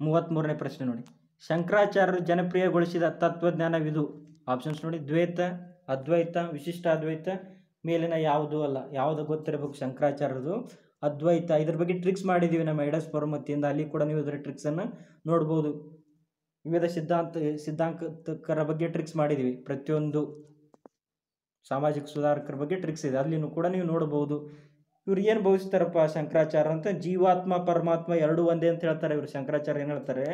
ಮೂವತ್ತ್ಮೂರನೇ ಪ್ರಶ್ನೆ ನೋಡಿ. ಶಂಕರಾಚಾರ್ಯರು ಜನಪ್ರಿಯಗೊಳಿಸಿದ ತತ್ವಜ್ಞಾನವಿದು. ಆಪ್ಷನ್ಸ್ ನೋಡಿ, ದ್ವೈತ, ಅದ್ವೈತ, ವಿಶಿಷ್ಟ ಅದ್ವೈತ, ಮೇಲಿನ ಯಾವುದು ಅಲ್ಲ, ಯಾವುದು ಗೊತ್ತಿರಬೇಕು ಶಂಕರಾಚಾರ್ಯರದು. ಅದ್ವೈತ, ಇದ್ರ ಬಗ್ಗೆ ಟ್ರಿಕ್ಸ್ ಮಾಡಿದ್ದೀವಿ ನಮ್ಮ ಐಡಸ್ ಪರಮತಿಯಿಂದ ಅಲ್ಲಿ ಕೂಡ ನೀವು ಇದರ ಟ್ರಿಕ್ಸನ್ನು ನೋಡ್ಬೋದು. ವಿವಿಧ ಸಿದ್ಧಾಂತ, ಸಿದ್ಧಾಂತಕರ ಬಗ್ಗೆ ಟ್ರಿಕ್ಸ್ ಮಾಡಿದ್ದೀವಿ ಪ್ರತಿಯೊಂದು ಸಾಮಾಜಿಕ ಸುಧಾರಕರ ಬಗ್ಗೆ ಟ್ರಿಕ್ಸ್ ಇದೆ. ಅಲ್ಲಿನೂ ಕೂಡ ನೀವು ನೋಡ್ಬೋದು. ಇವ್ರು ಏನು ಭಾವಿಸ್ತಾರಪ್ಪ ಶಂಕರಾಚಾರ್ಯ ಅಂತ, ಜೀವಾತ್ಮ, ಪರಮಾತ್ಮ ಎರಡೂ ಒಂದೇ ಅಂತ ಹೇಳ್ತಾರೆ ಇವರು. ಶಂಕರಾಚಾರ್ಯ ಏನು ಹೇಳ್ತಾರೆ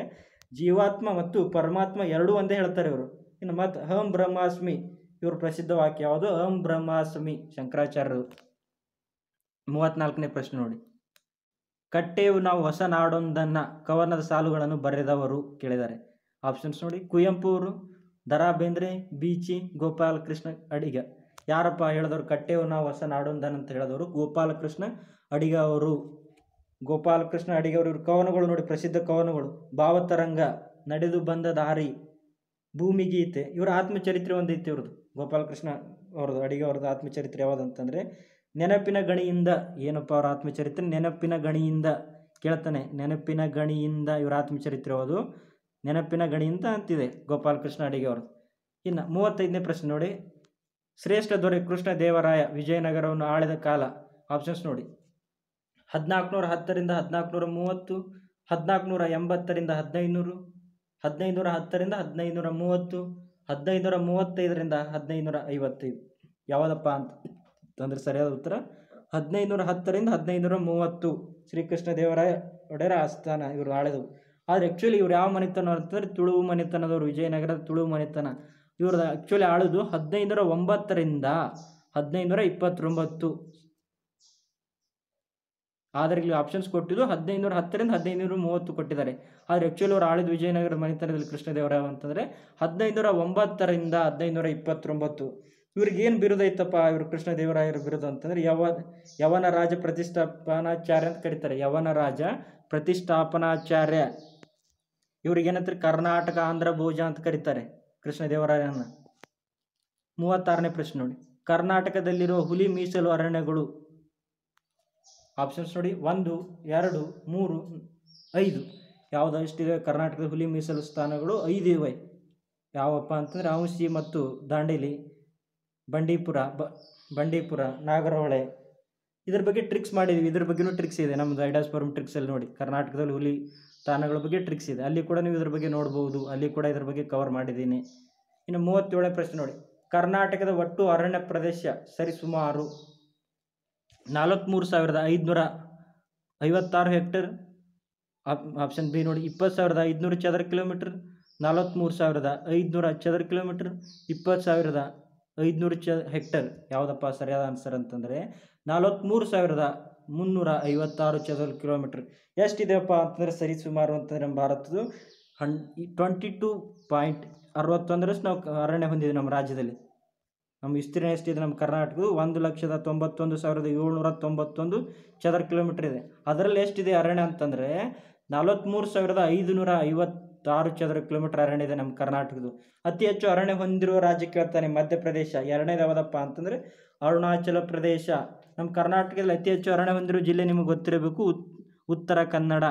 ಜೀವಾತ್ಮ ಮತ್ತು ಪರಮಾತ್ಮ ಎರಡೂ ಒಂದೇ ಹೇಳ್ತಾರೆ ಇವರು. ಇನ್ನು ಮತ್ತು ಅಹಂ ಬ್ರಹ್ಮಾಸ್ಮಿ, ಇವರು ಪ್ರಸಿದ್ಧ ವಾಕ್ಯ ಯಾವುದು? ಅಹಂ ಬ್ರಹ್ಮಾಸ್ಮಿ ಶಂಕರಾಚಾರ್ಯರು. ಮೂವತ್ನಾಲ್ಕನೇ ಪ್ರಶ್ನೆ ನೋಡಿ. ಕಟ್ಟೆಯು ನಾವು ಹೊಸ ನಾಡೊಂದನ್ನು ಕವನದ ಸಾಲುಗಳನ್ನು ಬರೆದವರು ಕೇಳಿದ್ದಾರೆ. ಆಪ್ಷನ್ಸ್ ನೋಡಿ. ಕುವೆಂಪು ಅವರು ದರಾ ಬೇಂದ್ರೆ ಬೀಚಿ, ಗೋಪಾಲಕೃಷ್ಣ, ಅಡಿಗ. ಯಾರಪ್ಪ ಹೇಳಿದವರು ಕಟ್ಟೆಯು ನಾವು ಹೊಸ ನಾಡೊಂದನ್ ಅಂತ ಹೇಳಿದವರು? ಗೋಪಾಲಕೃಷ್ಣ, ಅಡಿಗ ಅವರು. ಗೋಪಾಲಕೃಷ್ಣ ಅಡಿಗ ಅವರು ಇವ್ರ ಕವನಗಳು ನೋಡಿ ಪ್ರಸಿದ್ಧ ಕವನಗಳು. ಭಾವತರಂಗ, ನಡೆದು ಬಂದ ದಾರಿ ಭೂಮಿಗೀತೆ ಇವರ ಆತ್ಮಚರಿತ್ರೆ ಒಂದೈತೆ ಇವ್ರದ್ದು. ಗೋಪಾಲಕೃಷ್ಣ ಅವ್ರದ್ದು, ಅಡಿಗೆ ಅವ್ರದ್ದು ಆತ್ಮಚರಿತ್ರೆ ಯಾವುದಂತಂದರೆ, ನೆನಪಿನ ಗಣಿಯಿಂದ, ಏನಪ್ಪ ಅವ್ರ ಆತ್ಮಚರಿತ್ರೆ? ನೆನಪಿನ ಗಣಿಯಿಂದ ಕೇಳ್ತಾನೆ. ನೆನಪಿನ ಗಣಿಯಿಂದ ಇವರ ಆತ್ಮಚರಿತ್ರೆ ಯಾವುದು? ನೆನಪಿನ ಗಣಿಯಿಂದ ಅಂತಿದೆ ಗೋಪಾಲಕೃಷ್ಣ ಅಡಿಗೆ ಅವ್ರದ್ದು. ಇನ್ನು ಮೂವತ್ತೈದನೇ ಪ್ರಶ್ನೆ ನೋಡಿ. ಶ್ರೇಷ್ಠ ದೊರೆ ಕೃಷ್ಣ ದೇವರಾಯ ವಿಜಯನಗರವನ್ನು ಆಳಿದ ಕಾಲ. ಆಪ್ಷನ್ಸ್ ನೋಡಿ. ಹದಿನಾಲ್ಕುನೂರ ಹತ್ತರಿಂದ ಹದಿನಾಲ್ಕುನೂರ ಮೂವತ್ತು, ಹದಿನಾಲ್ಕುನೂರ ಎಂಬತ್ತರಿಂದ ಹದಿನೈದುನೂರು, ಹದಿನೈದುನೂರ ಹತ್ತರಿಂದ ಹದಿನೈದುನೂರ ಮೂವತ್ತು, ಹದಿನೈದುನೂರ ಮೂವತ್ತೈದರಿಂದ ಹದಿನೈದುನೂರ ಐವತ್ತೈದು. ಯಾವುದಪ್ಪ ಅಂತ ಅಂದರೆ ಸರಿಯಾದ ಉತ್ತರ, ಹದಿನೈದುನೂರ ಹತ್ತರಿಂದ ಹದಿನೈದುನೂರ ಮೂವತ್ತು. ಶ್ರೀಕೃಷ್ಣ ದೇವರಾಯ ಒಡೆಯರ ಆಸ್ಥಾನ ಇವರು ಆಳಿದವು. ಆದರೆ ಆ್ಯಕ್ಚುಲಿ ಇವ್ರು ಯಾವ ಮನೆತನ ಅಂತಂದರೆ ತುಳು ಮನೆತನದವರು, ವಿಜಯನಗರದ ತುಳು ಮನೆತನ. ಇವ್ರದ್ದು ಆ್ಯಕ್ಚುಲಿ ಆಳೋದು ಹದಿನೈದುನೂರ ಒಂಬತ್ತರಿಂದ ಹದಿನೈದುನೂರ ಇಪ್ಪತ್ತೊಂಬತ್ತು. ಆದರೆ ಇಲ್ಲಿ ಆಪ್ಷನ್ಸ್ ಕೊಟ್ಟಿದ್ದು ಹದಿನೈದುನೂರ ಹತ್ತರಿಂದ ಹದಿನೈದುನೂರ ಮೂವತ್ತು ಕೊಟ್ಟಿದ್ದಾರೆ. ಆದರೆ ಆ್ಯಕ್ಚುಲಿ ಅವರು ಆಳಿದ ವಿಜಯನಗರ ಮನೆತನದಲ್ಲಿ ಕೃಷ್ಣದೇವರಾಯ ಅಂತಂದರೆ ಹದಿನೈದುನೂರ ಒಂಬತ್ತರಿಂದ ಹದಿನೈದುನೂರ ಇಪ್ಪತ್ತೊಂಬತ್ತು. ಇವ್ರಿಗೆ ಏನು ಬಿರುದು ಐತಪ್ಪ ಇವರು ಕೃಷ್ಣದೇವರಾಯರ ಬಿರುದು ಅಂತಂದರೆ ಯವ ಯವನ ರಾಜ ಪ್ರತಿಷ್ಠಾಪನಾಚಾರ್ಯ ಅಂತ ಕರೀತಾರೆ. ಯವನ ರಾಜ ಪ್ರತಿಷ್ಠಾಪನಾಚಾರ್ಯ. ಇವ್ರಿಗೆ ಏನಂತಾರೆ ಕರ್ನಾಟಕ ಆಂಧ್ರ ಭೋಜ ಅಂತ ಕರೀತಾರೆ ಕೃಷ್ಣದೇವರಾಯನ ಮೂವತ್ತಾರನೇ ಪ್ರಶ್ನೆ ನೋಡಿ. ಕರ್ನಾಟಕದಲ್ಲಿರುವ ಹುಲಿ ಮೀಸಲು ಅರಣ್ಯಗಳು ಆಪ್ಷನ್ಸ್ ನೋಡಿ ಒಂದು, ಎರಡು, ಮೂರು, ಐದು. ಯಾವುದು ಎಷ್ಟಿದೆ ಕರ್ನಾಟಕದ ಹುಲಿ, ಮೀಸಲು ಸ್ಥಾನಗಳು ಐದು ಇವೆ. ಯಾವಪ್ಪ ಅಂತಂದರೆ ಔಸಿ ಮತ್ತು ದಾಂಡೇಲಿ, ಬಂಡೀಪುರ, ಬ, ಬಂಡೀಪುರ, ನಾಗರಹೊಳೆ. ಇದ್ರ ಬಗ್ಗೆ ಟ್ರಿಕ್ಸ್ ಮಾಡಿದ್ದೀವಿ ಇದ್ರ ಬಗ್ಗೆನೂ ಟ್ರಿಕ್ಸ್ ಇದೆ. ನಮ್ಮದು ಐಡಾಸ್ ಫಾರ್ಮ್ ಟ್ರಿಕ್ಸಲ್ಲಿ ನೋಡಿ. ಕರ್ನಾಟಕದಲ್ಲಿ ಹುಲಿ ತಾಣಗಳ ಬಗ್ಗೆ ಟ್ರಿಕ್ಸ್ ಇದೆ. ಅಲ್ಲಿ ಕೂಡ ನೀವು ಇದ್ರ ಬಗ್ಗೆ ನೋಡ್ಬೋದು. ಅಲ್ಲಿ ಕೂಡ ಇದ್ರ ಬಗ್ಗೆ ಕವರ್ ಮಾಡಿದ್ದೀನಿ. ಇನ್ನು ಮೂವತ್ತೇಳನೇ ಪ್ರಶ್ನೆ ನೋಡಿ. ಕರ್ನಾಟಕದ ಒಟ್ಟು ಅರಣ್ಯ ಪ್ರದೇಶ ಸರಿಸುಮಾರು ನಲವತ್ತ್ಮೂರು ಸಾವಿರದ ಐದುನೂರ ಐವತ್ತಾರು ಹೆಕ್ಟರ್. ಆಪ್, ಆಪ್ಷನ್ ಬಿ ನೋಡಿ, ಇಪ್ಪತ್ತು ಸಾವಿರದ ಐದುನೂರು ಚದರ ಕಿಲೋಮೀಟ್ರ್ ನಲವತ್ತ್ಮೂರು ಸಾವಿರದ ಐದುನೂರ ಚದರ ಕಿಲೋಮೀಟ್ರ್, ಇಪ್ಪತ್ತು ಸಾವಿರದ ಐದುನೂರು ಚ, ಹೆಕ್ಟರ್. ಯಾವುದಪ್ಪ ಸರಿಯಾದ ಆನ್ಸರ್ ಅಂತಂದರೆ ನಲವತ್ತ್ಮೂರು ಸಾವಿರದ ಮುನ್ನೂರ ಐವತ್ತಾರು ಚದರ ಕಿಲೋಮೀಟ್ರ್. ಎಷ್ಟಿದೆಯಪ್ಪ ಅಂತಂದರೆ, ಸರಿ ಸುಮಾರು ಅಂತಂದರೆ ನಮ್ಮ ಭಾರತದ್ದು ಹನ್ ಟ್ವೆಂಟಿ ಟು ಪಾಯಿಂಟ್ ಅರವತ್ತೊಂದರಷ್ಟು ನಾವು ಅರಣ್ಯ ಹೊಂದಿದ್ದೀವಿ ನಮ್ಮ ರಾಜ್ಯದಲ್ಲಿ. ನಮ್ಮ ವಿಸ್ತೀರ್ಣ ಎಷ್ಟಿದೆ ನಮ್ಮ ಕರ್ನಾಟಕದ ಒಂದು ಲಕ್ಷದ ತೊಂಬತ್ತೊಂದು ಸಾವಿರದ ಏಳ್ನೂರ ತೊಂಬತ್ತೊಂದು ಚದರ ಕಿಲೋಮೀಟ್ರ್ ಇದೆ. ಅದರಲ್ಲಿ ಎಷ್ಟಿದೆ ಅರಣ್ಯ ಅಂತಂದರೆ ನಲವತ್ತ್ಮೂರು ಸಾವಿರದ ಐದುನೂರ ಐವತ್ತಾರು ಚದರ ಕಿಲೋಮೀಟ್ರ್ ಅರಣ್ಯ ಇದೆ ನಮ್ಮ ಕರ್ನಾಟಕದ್ದು. ಅತಿ ಹೆಚ್ಚು ಅರಣ್ಯ ಹೊಂದಿರುವ ರಾಜ್ಯ ಕೇಳ್ತಾನೆ ಮಧ್ಯಪ್ರದೇಶ. ಎರಡನೇದು ಯಾವುದಪ್ಪ ಅಂತಂದರೆ ಅರುಣಾಚಲ ಪ್ರದೇಶ. ನಮ್ಮ ಕರ್ನಾಟಕದಲ್ಲಿ ಅತಿ ಹೆಚ್ಚು ಅರಣ್ಯ ಹೊಂದಿರುವ ಜಿಲ್ಲೆ ನಿಮಗೆ ಗೊತ್ತಿರಬೇಕು. ಉತ್- ಉತ್ತರ ಕನ್ನಡ.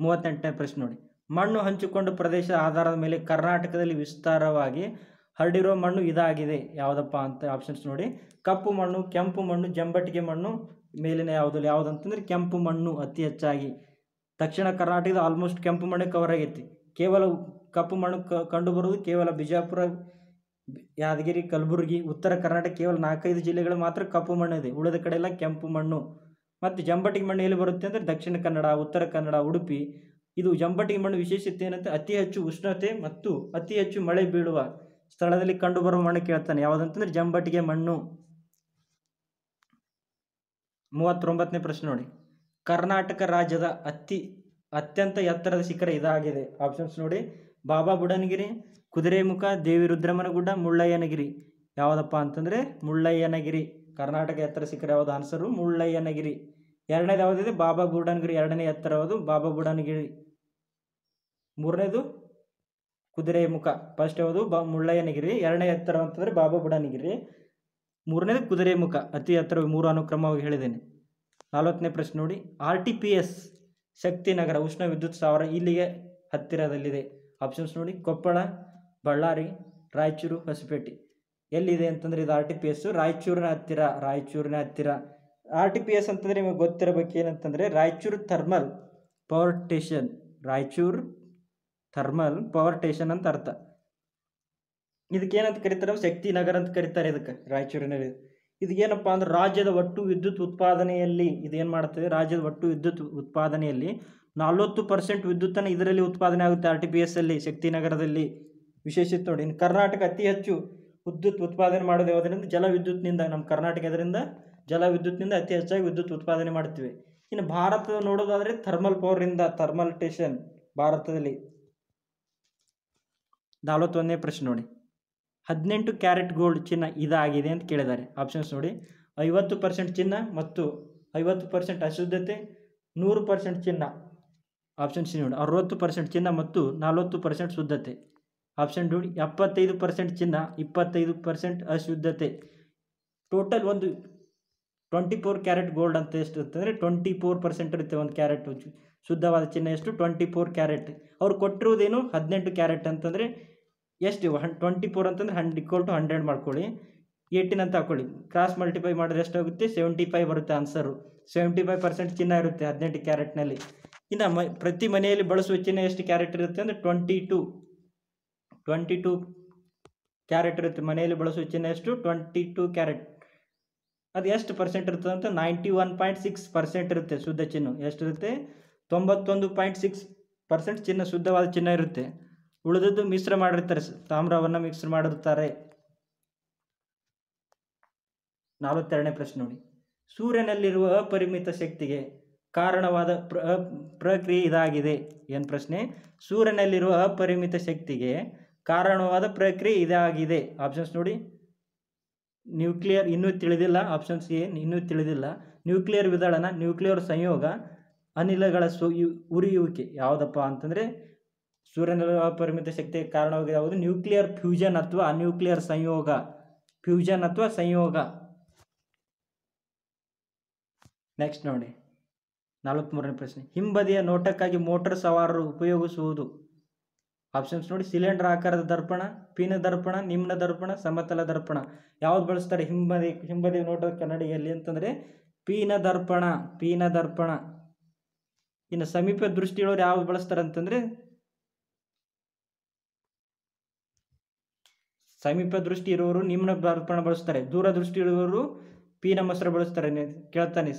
ಮೂವತ್ತೆಂಟನೇ ಪ್ರಶ್ನೆ ನೋಡಿ. ಮಣ್ಣು ಹಂಚಿಕೊಂಡು ಪ್ರದೇಶದ ಆಧಾರದ ಮೇಲೆ ಕರ್ನಾಟಕದಲ್ಲಿ ವಿಸ್ತಾರವಾಗಿ ಹರಡಿರುವ ಮಣ್ಣು ಇದಾಗಿದೆ. ಯಾವುದಪ್ಪ ಅಂತ ಆಪ್ಷನ್ಸ್ ನೋಡಿ. ಕಪ್ಪು ಮಣ್ಣು, ಕೆಂಪು ಮಣ್ಣು ಜಂಬಟಿಗೆ ಮಣ್ಣು, ಮೇಲಿನ ಯಾವುದು ಯಾವುದು ಅಂತಂದರೆ ಕೆಂಪು ಮಣ್ಣು ಅತಿ ಹೆಚ್ಚಾಗಿ. ದಕ್ಷಿಣ ಕರ್ನಾಟಕದ ಆಲ್ಮೋಸ್ಟ್ ಕೆಂಪು ಮಣ್ಣು ಕವರ್ ಆಗೈತಿ. ಕೇವಲ ಕಪ್ಪು ಮಣ್ಣು ಕ, ಕಂಡು ಬರುವುದು ಕೇವಲ ಬಿಜಾಪುರ, ಯಾದಗಿರಿ, ಕಲಬುರಗಿ, ಉತ್ತರ ಕರ್ನಾಟಕ ಕೇವಲ ನಾಲ್ಕೈದು ಜಿಲ್ಲೆಗಳು ಮಾತ್ರ ಕಪ್ಪು ಮಣ್ಣು ಇದೆ. ಉಳಿದ ಕಡೆ ಎಲ್ಲ ಕೆಂಪು ಮಣ್ಣು. ಮತ್ತು ಜಂಬಟಿಗೆ ಮಣ್ಣು ಎಲ್ಲಿ ಬರುತ್ತೆ ಅಂದರೆ ದಕ್ಷಿಣ ಕನ್ನಡ, ಉತ್ತರ ಕನ್ನಡ, ಉಡುಪಿ. ಇದು ಜಂಬಟಿಗೆ ಮಣ್ಣು ವಿಶೇಷತೆ ಏನಂತ ಅತಿ ಹೆಚ್ಚು ಉಷ್ಣತೆ ಮತ್ತು ಅತಿ ಹೆಚ್ಚು ಮಳೆ ಬೀಳುವ ಸ್ಥಳದಲ್ಲಿ ಕಂಡುಬರುವ ಮಣ್ಣು ಕೇಳ್ತಾನೆ. ಯಾವುದಂತಂದ್ರೆ ಜಂಬಟಿಗೆ ಮಣ್ಣು. ಮೂವತ್ತೊಂಬತ್ತನೇ ಪ್ರಶ್ನೆ ನೋಡಿ. ಕರ್ನಾಟಕ ರಾಜ್ಯದ ಅತಿ, ಅತ್ಯಂತ ಎತ್ತರದ ಶಿಖರ ಇದಾಗಿದೆ. ಆಪ್ಷನ್ಸ್ ನೋಡಿ. ಬಾಬಾ ಬುಡನಗಿರಿ, ಕುದುರೆಮುಖ, ದೇವಿ ರುದ್ರಮನಗುಡ್ಡ, ಮುಳ್ಳಯ್ಯನಗಿರಿ. ಯಾವುದಪ್ಪ ಅಂತಂದರೆ ಮುಳ್ಳಯ್ಯನಗಿರಿ. ಕರ್ನಾಟಕ ಎತ್ತರ ಶಿಖರ ಯಾವುದು? ಆನ್ಸರು ಮುಳ್ಳಯ್ಯನಗಿರಿ. ಎರಡನೇದು ಯಾವುದಿದೆ? ಬಾಬಾ ಬುಡನಗಿರಿ. ಎರಡನೇ ಎತ್ತರ ಯಾವುದು? ಬಾಬಾ ಬುಡನಗಿರಿ. ಮೂರನೇದು ಕುದುರೆಮುಖ ಫಸ್ಟ್ ಯಾವುದು? ಬಾ, ಮುಳ್ಳಯ್ಯನಗಿರಿ. ಎರಡನೇ ಎತ್ತರ ಅಂತಂದರೆ ಬಾಬಾ ಬುಡನಗಿರಿ. ಮೂರನೇದು ಕುದುರೆಮುಖ ಅತಿ ಎತ್ತರ ಮೂರು ಅನುಕ್ರಮವಾಗಿ ಹೇಳಿದ್ದೇನೆ. ನಲವತ್ತನೇ ಪ್ರಶ್ನೆ ನೋಡಿ. R T P S Shaktinagar ಉಷ್ಣ ವಿದ್ಯುತ್ ಸ್ಥಾವರ ಇಲ್ಲಿಗೆ ಹತ್ತಿರದಲ್ಲಿದೆ. ಆಪ್ಷನ್ಸ್ ನೋಡಿ. ಕೊಪ್ಪಳ, ಬಳ್ಳಾರಿ, ರಾಯಚೂರು, ಹೊಸಪೇಟೆ. ಎಲ್ಲಿದೆ ಅಂತಂದರೆ ಇದು ಆರ್ ಟಿ ಪಿ ಎಸ್. ರಾಯಚೂರಿನ ಹತ್ತಿರ. ರಾಯಚೂರಿನ ಹತ್ತಿರ. ಆರ್ ಟಿ ಪಿ ಎಸ್ ಅಂತಂದರೆ ನಿಮಗೆ ಗೊತ್ತಿರಬೇಕು ಏನಂತಂದರೆ Raichur thermal power station. Raichur thermal power station ಅಂತ ಅರ್ಥ. ಇದಕ್ಕೇನಂತ ಕರೀತಾರೆ? ಶಕ್ತಿ ನಗರ ಅಂತ ಕರೀತಾರೆ ಇದಕ್ಕೆ ರಾಯಚೂರಿನಲ್ಲಿ. ಇದಕ್ಕೇನಪ್ಪ ಅಂದ್ರೆ ರಾಜ್ಯದ ಒಟ್ಟು ವಿದ್ಯುತ್ ಉತ್ಪಾದನೆಯಲ್ಲಿ ಇದೇನು ಮಾಡ್ತದೆ? ರಾಜ್ಯದ ಒಟ್ಟು ವಿದ್ಯುತ್ ಉತ್ಪಾದನೆಯಲ್ಲಿ ನಲ್ವತ್ತು ಪರ್ಸೆಂಟ್ ವಿದ್ಯುತ್ತನ್ನು ಇದರಲ್ಲಿ ಉತ್ಪಾದನೆ ಆಗುತ್ತೆ ಆರ್ ಟಿ ಪಿ ಎಸ್ ಅಲ್ಲಿ, ಶಕ್ತಿ ನಗರದಲ್ಲಿ. ವಿಶೇಷತೆ ನೋಡಿ, ಇನ್ನು ಕರ್ನಾಟಕ ಅತಿ ಹೆಚ್ಚು ವಿದ್ಯುತ್ ಉತ್ಪಾದನೆ ಮಾಡೋದು ಯಾವುದರಿಂದ? ಜಲ ವಿದ್ಯುತ್ನಿಂದ. ನಮ್ಮ ಕರ್ನಾಟಕ ಇದರಿಂದ ಜಲ ವಿದ್ಯುತ್ನಿಂದ ಅತಿ ಹೆಚ್ಚಾಗಿ ವಿದ್ಯುತ್ ಉತ್ಪಾದನೆ ಮಾಡ್ತೀವಿ. ಇನ್ನು ಭಾರತ ನೋಡೋದಾದರೆ ಥರ್ಮಲ್ ಪವರಿಂದ ಥರ್ಮಲ್ ಸ್ಟೇಷನ್ ಭಾರತದಲ್ಲಿ. ನಲವತ್ತೊಂದನೇ ಪ್ರಶ್ನೆ ನೋಡಿ. ಹದಿನೆಂಟು ಕ್ಯಾರೆಟ್ ಗೋಲ್ಡ್ ಚಿನ್ನ ಇದಾಗಿದೆ ಅಂತ ಕೇಳಿದ್ದಾರೆ. ಆಪ್ಷನ್ಸ್ ನೋಡಿ. ಐವತ್ತು ಪರ್ಸೆಂಟ್ ಚಿನ್ನ ಮತ್ತು ಐವತ್ತು ಪರ್ಸೆಂಟ್ ಅಶುದ್ಧತೆ, ನೂರು ಪರ್ಸೆಂಟ್ ಚಿನ್ನ. ಆಪ್ಷನ್ ಸಿ ನೋಡಿ. ಅರವತ್ತು ಪರ್ಸೆಂಟ್ ಚಿನ್ನ ಮತ್ತು ನಲವತ್ತು ಪರ್ಸೆಂಟ್ ಶುದ್ಧತೆ. ಆಪ್ಷನ್ ನೋಡಿ. ಎಪ್ಪತ್ತೈದು ಪರ್ಸೆಂಟ್ ಚಿನ್ನ, ಇಪ್ಪತ್ತೈದು ಪರ್ಸೆಂಟ್ ಅಶುದ್ಧತೆ. ಟೋಟಲ್ ಒಂದು ಟ್ವೆಂಟಿ ಫೋರ್ ಕ್ಯಾರೆಟ್ ಗೋಲ್ಡ್ ಅಂತ ಎಷ್ಟು ಅಂತಂದರೆ ಟ್ವೆಂಟಿ ಫೋರ್ ಪರ್ಸೆಂಟ್ ಇರುತ್ತೆ ಒಂದು ಕ್ಯಾರೆಟ್. ಶುದ್ಧವಾದ ಚಿನ್ನ ಎಷ್ಟು? Twenty four carat. ಅವ್ರು ಕೊಟ್ಟಿರುವುದೇನು ಹದಿನೆಂಟು ಕ್ಯಾರೆಟ್ ಅಂತಂದರೆ ಎಷ್ಟು ಹನ್ ಟ್ವೆಂಟಿ ಫೋರ್ ಅಂತಂದ್ರೆ ಹಂಡ್ ಇಕ್ವಲ್ ಟು ಹಂಡ್ರೆಡ್ ಮಾಡ್ಕೊಳ್ಳಿ. ಏಯ್ಟೀನ್ ಅಂತ ಹಾಕೊಳ್ಳಿ. ಕ್ರಾಸ್ ಮಲ್ಟಿಫೈ ಮಾಡಿದ್ರೆ ಎಷ್ಟಾಗುತ್ತೆ ಸೆವೆಂಟಿ ಫೈವ್ ಬರುತ್ತೆ ಆನ್ಸರು ಸೆವೆಂಟಿ ಫೈವ್ ಪರ್ಸೆಂಟ್ ಚಿನ್ನ ಇರುತ್ತೆ ಹದಿನೆಂಟು ಕ್ಯಾರೆಟ್ನಲ್ಲಿ ಇನ್ನು ಮ ಪ್ರತಿ ಮನೆಯಲ್ಲಿ ಬಳಸುವ ಚಿನ್ನ ಎಷ್ಟು ಕ್ಯಾರೆಟ್ ಇರುತ್ತೆ ಅಂದರೆ twenty two twenty two carat ಇರುತ್ತೆ. ಮನೆಯಲ್ಲಿ ಬಳಸುವ ಚಿನ್ನ ಎಷ್ಟು? ಟ್ವೆಂಟಿ ಟು ಕ್ಯಾರೆಟ್ ಅದು ಎಷ್ಟು ಪರ್ಸೆಂಟ್ ಇರುತ್ತೆ ಅಂತ? Ninety one point six percent ಇರುತ್ತೆ ಶುದ್ಧ ಚಿನ್ನ. ಎಷ್ಟಿರುತ್ತೆ ತೊಂಬತ್ತೊಂದು ಪಾಯಿಂಟ್ ಸಿಕ್ಸ್ ಪರ್ಸೆಂಟ್ ಚಿನ್ನ, ಶುದ್ಧವಾದ ಚಿನ್ನ ಇರುತ್ತೆ. ಉಳಿದದ್ದು ಮಿಶ್ರ ಮಾಡಿರ್ತಾರೆ. ತಾಮ್ರವನ್ನು ಮಿಕ್ಸ್ ಮಾಡಿರ್ತಾರೆ. ನಲವತ್ತೆರಡನೇ ಪ್ರಶ್ನೆ ನೋಡಿ. ಸೂರ್ಯನಲ್ಲಿರುವ ಅಪರಿಮಿತ ಶಕ್ತಿಗೆ ಕಾರಣವಾದ ಪ್ರ ಪ್ರಕ್ರಿಯೆ ಇದಾಗಿದೆ ಏನು ಪ್ರಶ್ನೆ. ಸೂರ್ಯನಲ್ಲಿರುವ ಅಪರಿಮಿತ ಶಕ್ತಿಗೆ ಕಾರಣವಾದ ಪ್ರಕ್ರಿಯೆ ಇದಾಗಿದೆ. ಆಪ್ಷನ್ಸ್ ನೋಡಿ. ನ್ಯೂಕ್ಲಿಯರ್ ಇನ್ನೂ ತಿಳಿದಿಲ್ಲ. ಆಪ್ಷನ್ಸ್ ಎ, ಇನ್ನೂ ತಿಳಿದಿಲ್ಲ. ನ್ಯೂಕ್ಲಿಯರ್ ವಿದಳನ ನ್ಯೂಕ್ಲಿಯರ್ ಸಂಯೋಗ ಅನಿಲಗಳ ಸು ಉರಿಯುವಿಕೆ ಯಾವುದಪ್ಪ ಅಂತಂದರೆ ಸೂರ್ಯನಲ್ಲಿರುವ ಅಪರಿಮಿತ ಶಕ್ತಿಗೆ ಕಾರಣವಾಗಿದೆ ಯಾವುದು ನ್ಯೂಕ್ಲಿಯರ್ ಫ್ಯೂಷನ್ ಅಥವಾ ಅನ್ಯೂಕ್ಲಿಯರ್ ಸಂಯೋಗ. ಫ್ಯೂಷನ್ ಅಥವಾ ಸಂಯೋಗ. ನೆಕ್ಸ್ಟ್ ನೋಡಿ. ನಲವತ್ತ್ಮೂರನೇ ಪ್ರಶ್ನೆ. ಹಿಂಬದಿಯ ನೋಟಕ್ಕಾಗಿ ಮೋಟರ್ ಸವಾರರು ಉಪಯೋಗಿಸುವುದು. ಆಪ್ಷನ್ಸ್ ನೋಡಿ. ಸಿಲಿಂಡರ್ ಆಕಾರದ ದರ್ಪಣ, ಪೀನ ದರ್ಪಣ, ನಿಮ್ನ ದರ್ಪಣ, ಸಮತಲ ದರ್ಪಣ. ಯಾವ್ದು ಬಳಸ್ತಾರೆ? ಹಿಂಬದಿ ಹಿಂಬದಿ ನೋಟದ ಕನ್ನಡಿಯಲ್ಲಿ ಅಂತಂದರೆ ಪೀನ ದರ್ಪಣ ಪೀನ ದರ್ಪಣ. ಇನ್ನು ಸಮೀಪ ದೃಷ್ಟಿ ಇರೋರು ಯಾವ್ದು ಬಳಸ್ತಾರೆ ಅಂತಂದರೆ ಸಮೀಪ ದೃಷ್ಟಿ ಇರುವವರು ನಿಮ್ನ ಅರ್ಪಣ ಬಳಸ್ತಾರೆ ದೂರ ದೃಷ್ಟಿ ಇರುವವರು ಪೀನ ಮಸೂರ ಬಳಸ್ತಾರೆ ಕೇಳ್ತಾನೆ.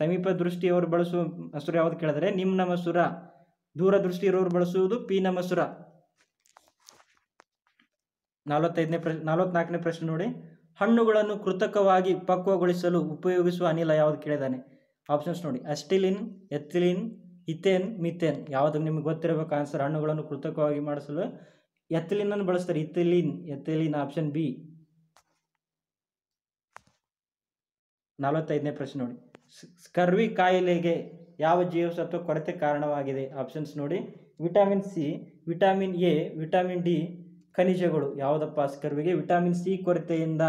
ಸಮೀಪ ದೃಷ್ಟಿಯವರು ಬಳಸುವ ಮಸೂರ ಯಾವ್ದು ಕೇಳಿದ್ರೆ ನಿಮ್ನ ಮಸೂರ ದೂರ ದೃಷ್ಟಿ ಇರೋರು ಬಳಸುವುದು ಪೀನ ಮಸೂರ ನಲವತ್ತೈದನೇ ಪ್ರಶ್ನೆ ನಲವತ್ನಾಲ್ಕನೇ ಪ್ರಶ್ನೆ ನೋಡಿ. ಹಣ್ಣುಗಳನ್ನು ಕೃತಕವಾಗಿ ಪಕ್ವಗೊಳಿಸಲು ಉಪಯೋಗಿಸುವ ಅನಿಲ ಯಾವುದು ಕೇಳಿದಾನೆ ಆಪ್ಷನ್ಸ್ ನೋಡಿ. Acetylene ethylene, ethane, methane. ಯಾವುದು ನಿಮಗೆ ಗೊತ್ತಿರಬೇಕು? ಆನ್ಸರ್ ಹಣ್ಣುಗಳನ್ನು ಕೃತಕವಾಗಿ ಮಾಡಿಸಲು ಎಥಿಲಿನ್ ಬಳಸ್ತಾರೆ. ಇಥಿಲಿನ್, ಎಥಿಲಿನ್ ಆಪ್ಷನ್ ಬಿ ನಲವತ್ತೈದನೇ ಪ್ರಶ್ನೆ ನೋಡಿ. ಸ್ಕರ್ವಿ ಕಾಯಿಲೆಗೆ ಯಾವ ಜೀವಸತ್ವ ಕೊರತೆ ಕಾರಣವಾಗಿದೆ? ಆಪ್ಷನ್ಸ್ ನೋಡಿ. Vitamin C, vitamin A, vitamin D, ಖನಿಜಗಳು. ಯಾವುದಪ್ಪ? ಸ್ಕರ್ವಿಗೆ ವಿಟಮಿನ್ ಸಿ ಕೊರತೆಯಿಂದ,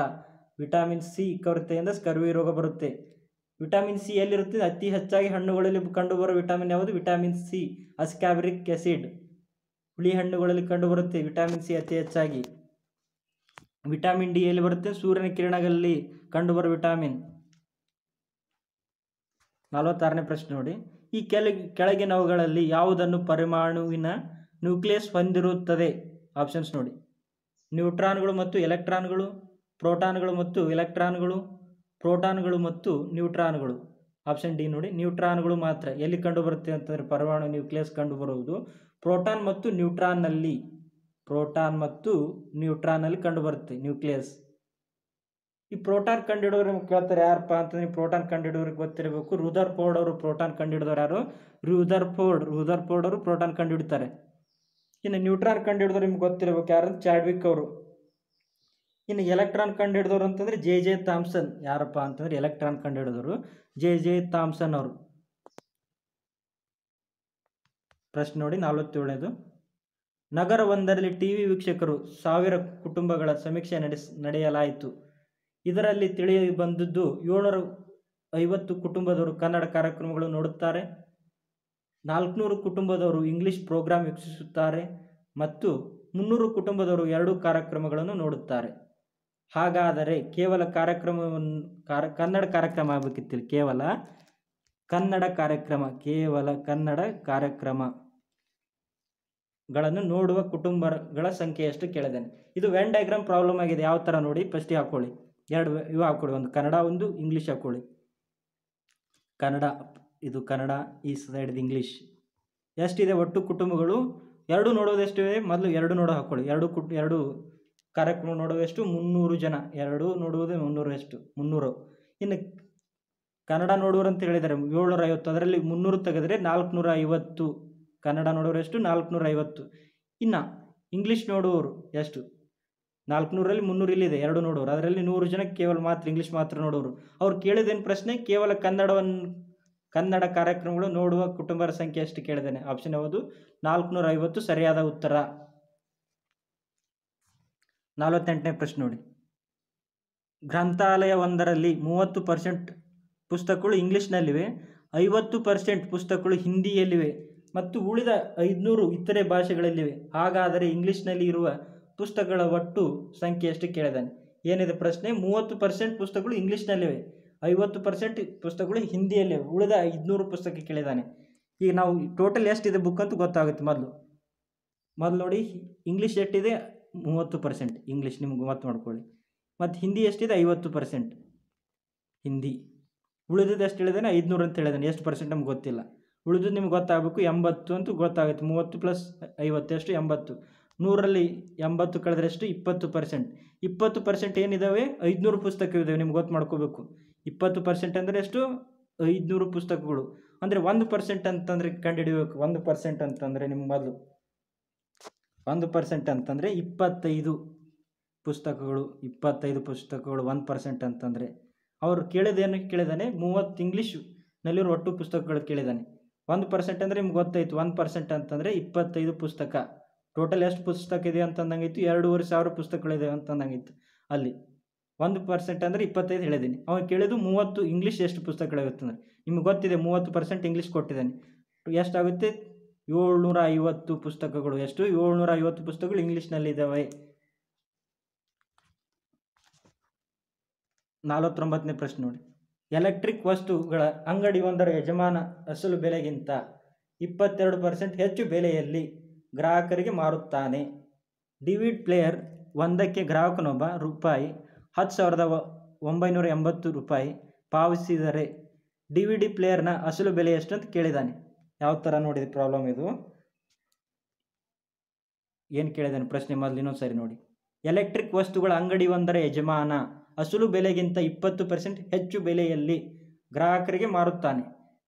ವಿಟಮಿನ್ ಸಿ ಕೊರತೆಯಿಂದ ಸ್ಕರ್ವಿ ರೋಗ ಬರುತ್ತೆ. ವಿಟಮಿನ್ ಸಿ ಎಲ್ಲಿರುತ್ತೆ ಅತಿ ಹೆಚ್ಚಾಗಿ ಹಣ್ಣುಗಳಲ್ಲಿ ಕಂಡುಬರುವ ವಿಟಮಿನ್ ಯಾವುದು? Vitamin C ascorbic acid. ಹುಳಿ ಹಣ್ಣುಗಳಲ್ಲಿ ಕಂಡುಬರುತ್ತೆ ವಿಟಮಿನ್ ಸಿ ಅತಿ ಹೆಚ್ಚಾಗಿ. ವಿಟಮಿನ್ ಡಿ ಎಲ್ಲಿ ಬರುತ್ತೆ? ಸೂರ್ಯನ ಕಿರಣಗಳಲ್ಲಿ ಕಂಡುಬರುವ ವಿಟಮಿನ್. ನಲವತ್ತಾರನೇ ಪ್ರಶ್ನೆ ನೋಡಿ. ಈ ಕೆಳ ಕೆಳಗಿನವುಗಳಲ್ಲಿ ಯಾವುದನ್ನು ಪರಮಾಣುವಿನ ನ್ಯೂಕ್ಲಿಯಸ್ ಹೊಂದಿರುತ್ತದೆ? ಆಪ್ಷನ್ಸ್ ನೋಡಿ. ನ್ಯೂಟ್ರಾನ್ಗಳು ಮತ್ತು ಎಲೆಕ್ಟ್ರಾನ್ಗಳು, ಪ್ರೋಟಾನ್ಗಳು ಮತ್ತು ಎಲೆಕ್ಟ್ರಾನ್ಗಳು, ಪ್ರೋಟಾನ್ಗಳು ಮತ್ತು ನ್ಯೂಟ್ರಾನ್ಗಳು. ಆಪ್ಷನ್ ಡಿ ನೋಡಿ. ನ್ಯೂಟ್ರಾನ್ಗಳು ಮಾತ್ರ ಎಲ್ಲಿ ಕಂಡುಬರುತ್ತೆ ಅಂತಂದರೆ ಪರಮಾಣು ನ್ಯೂಕ್ಲಿಯಸ್ ಕಂಡುಬರುವುದು ಪ್ರೋಟಾನ್ ಮತ್ತು ನ್ಯೂಟ್ರಾನ್ನಲ್ಲಿ, ಪ್ರೋಟಾನ್ ಮತ್ತು ನ್ಯೂಟ್ರಾನ್ನಲ್ಲಿ ಕಂಡುಬರುತ್ತೆ, ನ್ಯೂಕ್ಲಿಯಸ್. ಈ ಪ್ರೋಟಾನ್ ಕಂಡುಹಿಡಿದವ್ರು ನಿಮ್ಗೆ ಕೇಳ್ತಾರೆ, ಯಾರಪ್ಪ ಅಂತಂದ್ರೆ ಪ್ರೋಟಾನ್ ಕಂಡುಹಿಡಿದವ್ರಿಗೆ ಗೊತ್ತಿರಬೇಕು. ರುದರ್ ಫೋರ್ಡ್ ಅವರು ಪ್ರೋಟಾನ್ ಕಂಡುಹಿಡಿದವ್ರು ಯಾರು? ರುದರ್ ಫೋರ್ಡ್ ರುದರ್ ಫೋರ್ಡ್ ಅವರು ಪ್ರೋಟಾನ್ ಕಂಡುಹಿಡಿತಾರೆ. ಇನ್ನು ನ್ಯೂಟ್ರಾನ್ ಕಂಡುಹಿಡಿದವ್ರು ನಿಮ್ಗೆ ಗೊತ್ತಿರಬೇಕು ಯಾರು ಚಾಡ್ವಿಕ್ ಅವರು. ಇನ್ನು ಎಲೆಕ್ಟ್ರಾನ್ ಕಂಡು ಕಂಡುಹಿಡಿದವ್ರು ಅಂತಂದ್ರೆ ಜೆ ಜೆ ಥಾಮ್ಸನ್. ಯಾರಪ್ಪ ಅಂತಂದ್ರೆ ಎಲೆಕ್ಟ್ರಾನ್ ಕಂಡುಹಿಡಿದವರು, ಜೆ ಜೆ ಥಾಮ್ಸನ್ ಅವರು. ಪ್ರಶ್ನೆ ನೋಡಿ, ನಲವತ್ತೇಳನೇದು. ನಗರವೊಂದರಲ್ಲಿ ಟಿ ವಿ ವೀಕ್ಷಕರು ಸಾವಿರ ಕುಟುಂಬಗಳ ಸಮೀಕ್ಷೆ ನಡೆಸ್, ನಡೆಯಲಾಯಿತು. ಇದರಲ್ಲಿ ತಿಳಿಯ ಬಂದದ್ದು ಏಳ್ನೂರ ಐವತ್ತು ಕುಟುಂಬದವರು ಕನ್ನಡ ಕಾರ್ಯಕ್ರಮಗಳು ನೋಡುತ್ತಾರೆ, ನಾಲ್ಕುನೂರು ಕುಟುಂಬದವರು ಇಂಗ್ಲಿಷ್ ಪ್ರೋಗ್ರಾಂ ವೀಕ್ಷಿಸುತ್ತಾರೆ, ಮತ್ತು ಮುನ್ನೂರು ಕುಟುಂಬದವರು ಎರಡೂ ಕಾರ್ಯಕ್ರಮಗಳನ್ನು ನೋಡುತ್ತಾರೆ. ಹಾಗಾದರೆ ಕೇವಲ ಕಾರ್ಯಕ್ರಮವನ್ನು ಕಾರ ಕನ್ನಡ ಕಾರ್ಯಕ್ರಮ ಆಗಬೇಕಿತ್ತು ಕೇವಲ ಕನ್ನಡ ಕಾರ್ಯಕ್ರಮ, ಕೇವಲ ಕನ್ನಡ ಕಾರ್ಯಕ್ರಮಗಳನ್ನು ನೋಡುವ ಕುಟುಂಬಗಳ ಸಂಖ್ಯೆ ಎಷ್ಟು ಕೇಳಿದ್ದೇನೆ. ಇದು ವೆನ್ ಡಯಾಗ್ರಾಮ್ ಪ್ರಾಬ್ಲಮ್ ಆಗಿದೆ. ಯಾವ ಥರ ನೋಡಿ? ಫಸ್ಟಿಗೆ ಹಾಕ್ಕೊಳ್ಳಿ ಎರಡು ಇವು ಹಾಕ್ಕೊಳ್ಳಿ ಒಂದು ಕನ್ನಡ, ಒಂದು ಇಂಗ್ಲೀಷ್ ಹಾಕ್ಕೊಳ್ಳಿ ಕನ್ನಡ, ಇದು ಕನ್ನಡ, ಈ ಸೈಡ್ದು ಇಂಗ್ಲೀಷ್ ಎಷ್ಟಿದೆ ಒಟ್ಟು ಕುಟುಂಬಗಳು? ಎರಡು ನೋಡೋದು ಇದೆ? ಮೊದಲು ಎರಡು ನೋಡೋ ಹಾಕ್ಕೊಳ್ಳಿ ಎರಡು ಕುಟ್, ಎರಡು ಕಾರ್ಯಕ್ರಮ ನೋಡೋದೆಷ್ಟು ಮುನ್ನೂರು ಜನ. ಎರಡು ನೋಡುವುದೇ ಮುನ್ನೂರು ಎಷ್ಟು? ಮುನ್ನೂರು. ಇನ್ನು ಕನ್ನಡ ನೋಡುವರು ಅಂತ ಹೇಳಿದ್ದಾರೆ. ಏಳ್ನೂರ ಐವತ್ತು ಅದರಲ್ಲಿ ಮುನ್ನೂರು ತೆಗೆದರೆ ನಾಲ್ಕುನೂರ ಐವತ್ತು ಕನ್ನಡ ನೋಡೋರು ಎಷ್ಟು? ನಾಲ್ಕುನೂರ ಐವತ್ತು ಇನ್ನು ಇಂಗ್ಲೀಷ್ ನೋಡೋರು ಎಷ್ಟು? ನಾಲ್ಕುನೂರಲ್ಲಿ ಮುನ್ನೂರು ಇಲ್ಲಿದೆ, ಎರಡು ನೋಡೋರು. ಅದರಲ್ಲಿ ನೂರು ಜನ ಕೇವಲ ಮಾತ್ರ ಇಂಗ್ಲೀಷ್ ಮಾತ್ರ ನೋಡೋರು. ಅವ್ರು ಕೇಳಿದೇನು ಪ್ರಶ್ನೆ? ಕೇವಲ ಕನ್ನಡವನ್ನು ಕನ್ನಡ ಕಾರ್ಯಕ್ರಮಗಳು ನೋಡುವ ಕುಟುಂಬರ ಸಂಖ್ಯೆ ಎಷ್ಟು ಕೇಳಿದ್ದೇನೆ. ಆಪ್ಷನ್ ಯಾವುದು? ನಾಲ್ಕುನೂರ ಐವತ್ತು ಸರಿಯಾದ ಉತ್ತರ. ನಲವತ್ತೆಂಟನೇ ಪ್ರಶ್ನೆ ನೋಡಿ. ಗ್ರಂಥಾಲಯವೊಂದರಲ್ಲಿ ಮೂವತ್ತು ಪರ್ಸೆಂಟ್ ಪುಸ್ತಕಗಳು ಇಂಗ್ಲೀಷ್ನಲ್ಲಿವೆ ಐವತ್ತು ಪರ್ಸೆಂಟ್ ಪುಸ್ತಕಗಳು ಹಿಂದಿಯಲ್ಲಿವೆ. ಮತ್ತು ಉಳಿದ ಐದುನೂರು ಇತರೆ ಭಾಷೆಗಳಲ್ಲಿವೆ. ಹಾಗಾದರೆ ಇಂಗ್ಲೀಷ್ನಲ್ಲಿ ಇರುವ ಪುಸ್ತಕಗಳ ಒಟ್ಟು ಸಂಖ್ಯೆ ಎಷ್ಟು ಕೇಳಿದಾನೆ. ಏನಿದೆ ಪ್ರಶ್ನೆ? ಮೂವತ್ತು ಪರ್ಸೆಂಟ್ ಪುಸ್ತಕಗಳು ಇಂಗ್ಲೀಷ್ನಲ್ಲಿವೆ. ಐವತ್ತು ಪರ್ಸೆಂಟ್ ಪುಸ್ತಕಗಳು ಹಿಂದಿಯಲ್ಲಿವೆ. ಉಳಿದ ಐದುನೂರು ಪುಸ್ತಕ ಕೇಳಿದಾನೆ. ಈಗ ನಾವು ಟೋಟಲ್ ಎಷ್ಟಿದೆ ಬುಕ್ ಅಂತ ಗೊತ್ತಾಗುತ್ತೆ ಮೊದಲು. ಮೊದಲು ನೋಡಿ, ಇಂಗ್ಲೀಷ್ ಎಷ್ಟಿದೆ? ಮೂವತ್ತು ಪರ್ಸೆಂಟ್ ಇಂಗ್ಲೀಷ್ ನಿಮ್ಗೆ ಗೊತ್ತು ಮಾಡ್ಕೊಳ್ಳಿ. ಮತ್ತು ಹಿಂದಿ ಎಷ್ಟಿದೆ? ಐವತ್ತು ಪರ್ಸೆಂಟ್ ಹಿಂದಿ. ಉಳಿದಿದ್ದು ಎಷ್ಟು ಹೇಳಿದಾನೆ? ಐದುನೂರು ಅಂತ ಹೇಳಿದಾನೆ. ಎಷ್ಟು ಪರ್ಸೆಂಟ್ ನಮ್ಗೆ ಗೊತ್ತಿಲ್ಲ. ಉಳಿದು ನಿಮ್ಗೆ ಗೊತ್ತಾಗಬೇಕು ಎಂಬತ್ತು ಅಂತೂ ಗೊತ್ತಾಗುತ್ತೆ. ಮೂವತ್ತು ಪ್ಲಸ್ ಐವತ್ತೆಷ್ಟು ಎಂಬತ್ತು. ನೂರಲ್ಲಿ ಎಂಬತ್ತು ಕಳೆದ್ರೆ ಎಷ್ಟು ಇಪ್ಪತ್ತು ಪರ್ಸೆಂಟ್ ಇಪ್ಪತ್ತು ಪರ್ಸೆಂಟ್ ಏನಿದ್ದಾವೆ ಐದುನೂರು ಪುಸ್ತಕವಿದ್ದಾವೆ ನಿಮ್ಗೆ ಗೊತ್ತು ಮಾಡ್ಕೋಬೇಕು. ಇಪ್ಪತ್ತು ಪರ್ಸೆಂಟ್ ಅಂದರೆ ಎಷ್ಟು? ಐದುನೂರು ಪುಸ್ತಕಗಳು. ಅಂದರೆ ಒಂದು ಪರ್ಸೆಂಟ್ ಅಂತಂದರೆ ಕಂಡುಹಿಡಿಬೇಕು. ಒಂದು ಪರ್ಸೆಂಟ್ ಅಂತಂದರೆ ನಿಮ್ಮ ಮೊದಲು. ಒಂದು ಪರ್ಸೆಂಟ್ ಅಂತಂದರೆ ಇಪ್ಪತ್ತೈದು ಪುಸ್ತಕಗಳು. ಇಪ್ಪತ್ತೈದು ಪುಸ್ತಕಗಳು ಒಂದು ಪರ್ಸೆಂಟ್ ಅಂತಂದರೆ. ಅವರು ಕೇಳಿದೇನು ಕೇಳಿದಾನೆ? ಮೂವತ್ತು ಇಂಗ್ಲೀಷ್ನಲ್ಲಿರೋ ಒಟ್ಟು ಪುಸ್ತಕಗಳು ಕೇಳಿದ್ದಾನೆ ಒಂದು ಪರ್ಸೆಂಟ್ ಅಂದರೆ ನಿಮ್ಗೆ ಗೊತ್ತಾಯ್ತು. ಒಂದು ಪರ್ಸೆಂಟ್ ಅಂತಂದರೆ ಇಪ್ಪತ್ತೈದು ಪುಸ್ತಕ. ಟೋಟಲ್ ಎಷ್ಟು ಪುಸ್ತಕ ಇದೆ ಅಂತಂದಂಗಿತ್ತು ಎರಡೂವರೆ ಸಾವಿರ ಪುಸ್ತಕಗಳಿದೆ ಅಂತಂದಂಗಿತ್ತು ಅಲ್ಲಿ. ಒಂದು ಪರ್ಸೆಂಟ್ ಅಂದರೆ ಇಪ್ಪತ್ತೈದು ಹೇಳಿದ್ದೀನಿ ಅವನು ಕೇಳಿದ್ದು ಮೂವತ್ತು ಇಂಗ್ಲೀಷ್ ಎಷ್ಟು ಪುಸ್ತಕಗಳಾಗುತ್ತೆ ಅಂದರೆ ನಿಮ್ಗೆ ಗೊತ್ತಿದೆ, ಮೂವತ್ತು ಪರ್ಸೆಂಟ್ ಇಂಗ್ಲೀಷ್ ಕೊಟ್ಟಿದ್ದಾನೆ. ಎಷ್ಟಾಗುತ್ತೆ? ಏಳ್ನೂರ ಐವತ್ತು ಪುಸ್ತಕಗಳು. ಎಷ್ಟು? ಏಳ್ನೂರ ಐವತ್ತು ಪುಸ್ತಕಗಳು ಇಂಗ್ಲೀಷ್ನಲ್ಲಿ ಇದ್ದಾವೆ ನಲವತ್ತೊಂಬತ್ತನೇ ಪ್ರಶ್ನೆ ನೋಡಿ. ಎಲೆಕ್ಟ್ರಿಕ್ ವಸ್ತುಗಳ ಅಂಗಡಿ ಒಂದರ ಯಜಮಾನ ಅಸಲು ಬೆಲೆಗಿಂತ ಇಪ್ಪತ್ತೆರಡು ಪರ್ಸೆಂಟ್ ಹೆಚ್ಚು ಬೆಲೆಯಲ್ಲಿ ಗ್ರಾಹಕರಿಗೆ ಮಾರುತ್ತಾನೆ. ಡಿವಿಡ್ ಪ್ಲೇಯರ್ ಒಂದಕ್ಕೆ ಗ್ರಾಹಕನೊಬ್ಬ ರೂಪಾಯಿ ಹತ್ತು ಸಾವಿರದ ಒಂಬೈನೂರ ಎಂಬತ್ತು ರೂಪಾಯಿ ಪಾವತಿಸಿದರೆ ಡಿ ವಿ ಡಿ ಪ್ಲೇಯರ್ನ ಅಸಲು ಬೆಲೆ ಎಷ್ಟು ಅಂತ ಕೇಳಿದ್ದಾನೆ ಯಾವ ಥರ ನೋಡಿದ ಪ್ರಾಬ್ಲಮ್ ಇದು? ಏನು ಕೇಳಿದ್ದಾನೆ ಪ್ರಶ್ನೆ, ಮೊದಲು ಇನ್ನೊಂದು ಸರಿ ನೋಡಿ. ಎಲೆಕ್ಟ್ರಿಕ್ ವಸ್ತುಗಳ ಅಂಗಡಿ ಒಂದರ ಯಜಮಾನ ಅಸಲು ಬೆಲೆಗಿಂತ ಇಪ್ಪತ್ತು ಪರ್ಸೆಂಟ್ ಹೆಚ್ಚು ಬೆಲೆಯಲ್ಲಿ ಗ್ರಾಹಕರಿಗೆ ಮಾರುತ್ತಾನೆ.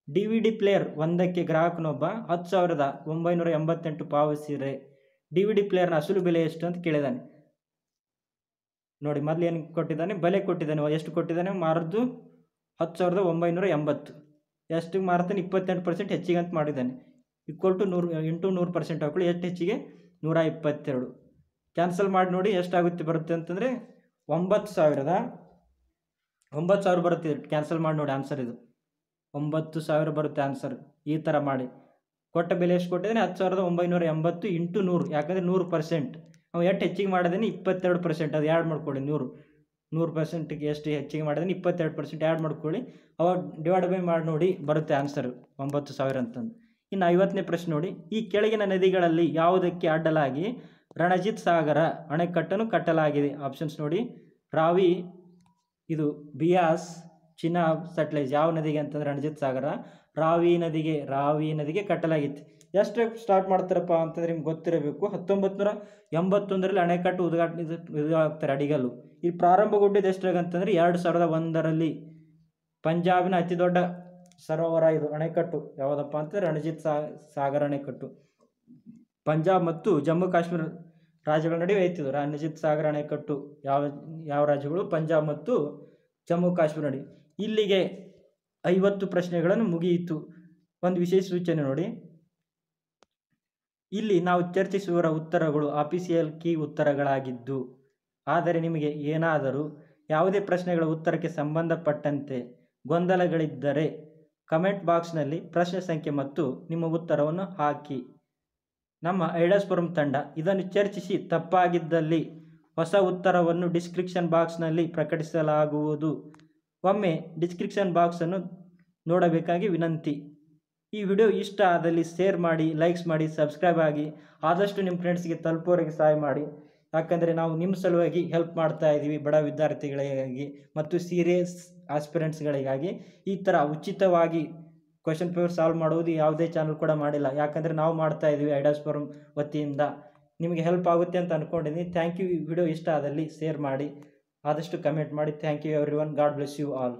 ಡಿ ವಿ ಡಿ ಪ್ಲೇಯರ್ ಒಂದಕ್ಕೆ ಗ್ರಾಹಕನೊಬ್ಬ ಹತ್ತು ಸಾವಿರದ ಒಂಬೈನೂರ ಎಂಬತ್ತೆಂಟು ಪಾವತಿಸಿದರೆ ಡಿ ವಿ ಡಿ ಪ್ಲೇಯರ್ನ ಅಸಲು ಬೆಲೆ ಎಷ್ಟು ಅಂತ ಕೇಳಿದ್ದಾನೆ ನೋಡಿ, ಮೊದಲು ಏನು ಕೊಟ್ಟಿದ್ದಾನೆ? ಬೆಲೆ ಕೊಟ್ಟಿದ್ದಾನೆ. ಎಷ್ಟು ಕೊಟ್ಟಿದ್ದಾನೆ? ಮಾರದ್ದು ಹತ್ತು ಸಾವಿರದ ಒಂಬೈನೂರ ಎಂಬತ್ತು. ಎಷ್ಟು ಮಾರ್ತಾನೆ ಇಪ್ಪತ್ತೆಂಟು ಪರ್ಸೆಂಟ್ ಹೆಚ್ಚಿಗೆ ಅಂತ ಮಾಡಿದ್ದಾನೆ. ಈಕ್ವಲ್ ಟು ನೂರು, ಇಂಟು ನೂರು ಪರ್ಸೆಂಟ್ ಹಾಕೊಳ್ಳಿ ಎಷ್ಟು ಹೆಚ್ಚಿಗೆ? ನೂರ ಇಪ್ಪತ್ತೆರಡು. ಕ್ಯಾನ್ಸಲ್ ಮಾಡಿ ನೋಡಿ ಎಷ್ಟಾಗುತ್ತೆ ಬರುತ್ತೆ ಅಂತಂದರೆ ಒಂಬತ್ತು ಸಾವಿರದ, ಒಂಬತ್ತು ಸಾವಿರ ಬರುತ್ತೆ ಕ್ಯಾನ್ಸಲ್ ಮಾಡಿ ನೋಡಿ ಆನ್ಸರ್ ಇದು. ಒಂಬತ್ತು ಸಾವಿರ ಬರುತ್ತೆ ಆನ್ಸರ್ ಈ ಥರ ಮಾಡಿ. ಕೊಟ್ಟ ಬೆಲೆ ಎಷ್ಟು ಕೊಟ್ಟಿದ್ದೀನಿ? ಹತ್ತು ಸಾವಿರದ ಒಂಬೈನೂರ ಎಂಬತ್ತು ಇಂಟು ನೂರು. ಯಾಕಂದರೆ ನೂರು ಪರ್ಸೆಂಟ್ ನಾವು ಎಷ್ಟು ಹೆಚ್ಚಿಗೆ ಮಾಡಿದ್ದೀನಿ? ಇಪ್ಪತ್ತೆರಡು ಪರ್ಸೆಂಟ್ ಅದು ಆ್ಯಡ್ ಮಾಡ್ಕೊಳ್ಳಿ ನೂರು. ನೂರು ಪರ್ಸೆಂಟ್ಗೆ ಎಷ್ಟು ಹೆಚ್ಚಿಗೆ ಮಾಡಿದಾನೆ ಇಪ್ಪತ್ತೆರಡು ಪರ್ಸೆಂಟ್ ಆ್ಯಡ್ ಮಾಡ್ಕೊಳ್ಳಿ. ಅವಾಗ ಡಿವೈಡ್ ಬೈ ಮಾಡಿ ನೋಡಿ ಬರುತ್ತೆ ಆನ್ಸರ್ ಒಂಬತ್ತು ಸಾವಿರ ಅಂತಂದು. ಇನ್ನು ಐವತ್ತನೇ ಪ್ರಶ್ನೆ ನೋಡಿ. ಈ ಕೆಳಗಿನ ನದಿಗಳಲ್ಲಿ ಯಾವುದಕ್ಕೆ ಅಡ್ಡಲಾಗಿ ರಣಜಿತ್ ಸಾಗರ ಅಣೆಕಟ್ಟನ್ನು ಕಟ್ಟಲಾಗಿದೆ. ಆಪ್ಷನ್ಸ್ ನೋಡಿ. ರಾವಿ, ಇದು ಬಿಯಾಸ್ ಚಿನಾಬ್ ಸಟ್ಲೇಜ್ ಯಾವ ನದಿಗೆ ಅಂತಂದ್ರೆ ರಣಜಿತ್ ಸಾಗರ. ರಾವಿ ನದಿಗೆ ರಾವಿ ನದಿಗೆ ಕಟ್ಟಲಾಗಿತ್ತು. ಎಷ್ಟು ಸ್ಟಾರ್ಟ್ ಮಾಡ್ತಾರಪ್ಪ ಅಂತಂದ್ರೆ ನಿಮ್ಗೆ ಗೊತ್ತಿರಬೇಕು. ಹತ್ತೊಂಬತ್ತು ನೂರ ಎಂಬತ್ತೊಂದರಲ್ಲಿ ಅಣೆಕಟ್ಟು ಉದ್ಘಾಟನೆ ಅಡಿಗಲು ಆಗ್ತಾರೆ ಅಡಿಗಲ್ಲು. ಈ ಪ್ರಾರಂಭಗೊಂಡಿದ್ದು ಎಷ್ಟ್ರಾಗ ಅಂತಂದರೆ ಎರಡು ಸಾವಿರದ ಒಂದರಲ್ಲಿ ಪಂಜಾಬಿನ ಅತಿ ದೊಡ್ಡ ಸರೋವರ ಇದು ಅಣೆಕಟ್ಟು. ಯಾವುದಪ್ಪ ಅಂತಂದ್ರೆ ರಣಜಿತ್ ಸಾಗರ ಅಣೆಕಟ್ಟು. ಪಂಜಾಬ್ ಮತ್ತು ಜಮ್ಮು ಕಾಶ್ಮೀರ ರಾಜ್ಯಗಳ ನಡುವೆ ಐತಿದ್ರು ರಾಣಿಜಿತ್ ಸಾಗರ, ಅಣೆಕಟ್ಟು ಯಾವ ಯಾವ ರಾಜ್ಯಗಳು? ಪಂಜಾಬ್ ಮತ್ತು ಜಮ್ಮು ಕಾಶ್ಮೀರ ನಡಿ. ಇಲ್ಲಿಗೆ ಐವತ್ತು ಪ್ರಶ್ನೆಗಳನ್ನು ಮುಗಿಯಿತು. ಒಂದು ವಿಶೇಷ ಸೂಚನೆ ನೋಡಿ. ಇಲ್ಲಿ ನಾವು ಚರ್ಚಿಸುವ ಉತ್ತರಗಳು ಅಫಿಸಿಯಲ್ ಕೀ ಉತ್ತರಗಳಾಗಿದ್ದು, ಆದರೆ ನಿಮಗೆ ಏನಾದರೂ ಯಾವುದೇ ಪ್ರಶ್ನೆಗಳ ಉತ್ತರಕ್ಕೆ ಸಂಬಂಧಪಟ್ಟಂತೆ ಗೊಂದಲಗಳಿದ್ದರೆ ಕಮೆಂಟ್ ಬಾಕ್ಸ್ನಲ್ಲಿ ಪ್ರಶ್ನೆ ಸಂಖ್ಯೆ ಮತ್ತು ನಿಮ್ಮ ಉತ್ತರವನ್ನು ಹಾಕಿ. ನಮ್ಮ ಐಡಾಸ್ಪುರಂ ತಂಡ ಇದನ್ನು ಚರ್ಚಿಸಿ ತಪ್ಪಾಗಿದ್ದಲ್ಲಿ ಹೊಸ ಉತ್ತರವನ್ನು ಡಿಸ್ಕ್ರಿಪ್ಷನ್ ಬಾಕ್ಸ್ನಲ್ಲಿ ಪ್ರಕಟಿಸಲಾಗುವುದು. ಒಮ್ಮೆ ಡಿಸ್ಕ್ರಿಪ್ಷನ್ ಬಾಕ್ಸನ್ನು ನೋಡಬೇಕಾಗಿ ವಿನಂತಿ. ಈ ವಿಡಿಯೋ ಇಷ್ಟ ಆದಲ್ಲಿ ಶೇರ್ ಮಾಡಿ, ಲೈಕ್ಸ್ ಮಾಡಿ, ಸಬ್ಸ್ಕ್ರೈಬ್ ಆಗಿ, ಆದಷ್ಟು ನಿಮ್ಮ ಫ್ರೆಂಡ್ಸ್ಗೆ ತಲುಪೋರಿಗೆ ಸಹಾಯ ಮಾಡಿ. ಯಾಕಂದರೆ ನಾವು ನಿಮ್ಮ ಸಲುವಾಗಿ ಹೆಲ್ಪ್ ಮಾಡ್ತಾ ಇದ್ದೀವಿ ಬಡ ವಿದ್ಯಾರ್ಥಿಗಳಿಗಾಗಿ ಮತ್ತು ಸೀರಿಯಸ್ ಆಸ್ಪಿರೆಂಟ್ಸ್ಗಳಿಗಾಗಿ. ಈ ಥರ ಉಚಿತವಾಗಿ ಕ್ವಶನ್ ಪೇಪರ್ ಸಾಲ್ವ್ ಮಾಡೋದು ಯಾವುದೇ ಚಾನಲ್ ಕೂಡ ಮಾಡಿಲ್ಲ. ಯಾಕಂದರೆ ನಾವು ಮಾಡ್ತಾ ಇದ್ದೀವಿ ಐಡಾಸ್ ಫೋರಮ್ ವತಿಯಿಂದ. ನಿಮಗೆ ಹೆಲ್ಪ್ ಆಗುತ್ತೆ ಅಂತ ಅಂದ್ಕೊಂಡಿದ್ದೀನಿ ಥ್ಯಾಂಕ್ ಯು ವಿಡಿಯೋ ಇಷ್ಟ ಆದಲ್ಲಿ ಶೇರ್ ಮಾಡಿ. ಆದಷ್ಟು ಕಮೆಂಟ್ ಮಾಡಿ. Thank you everyone God bless you all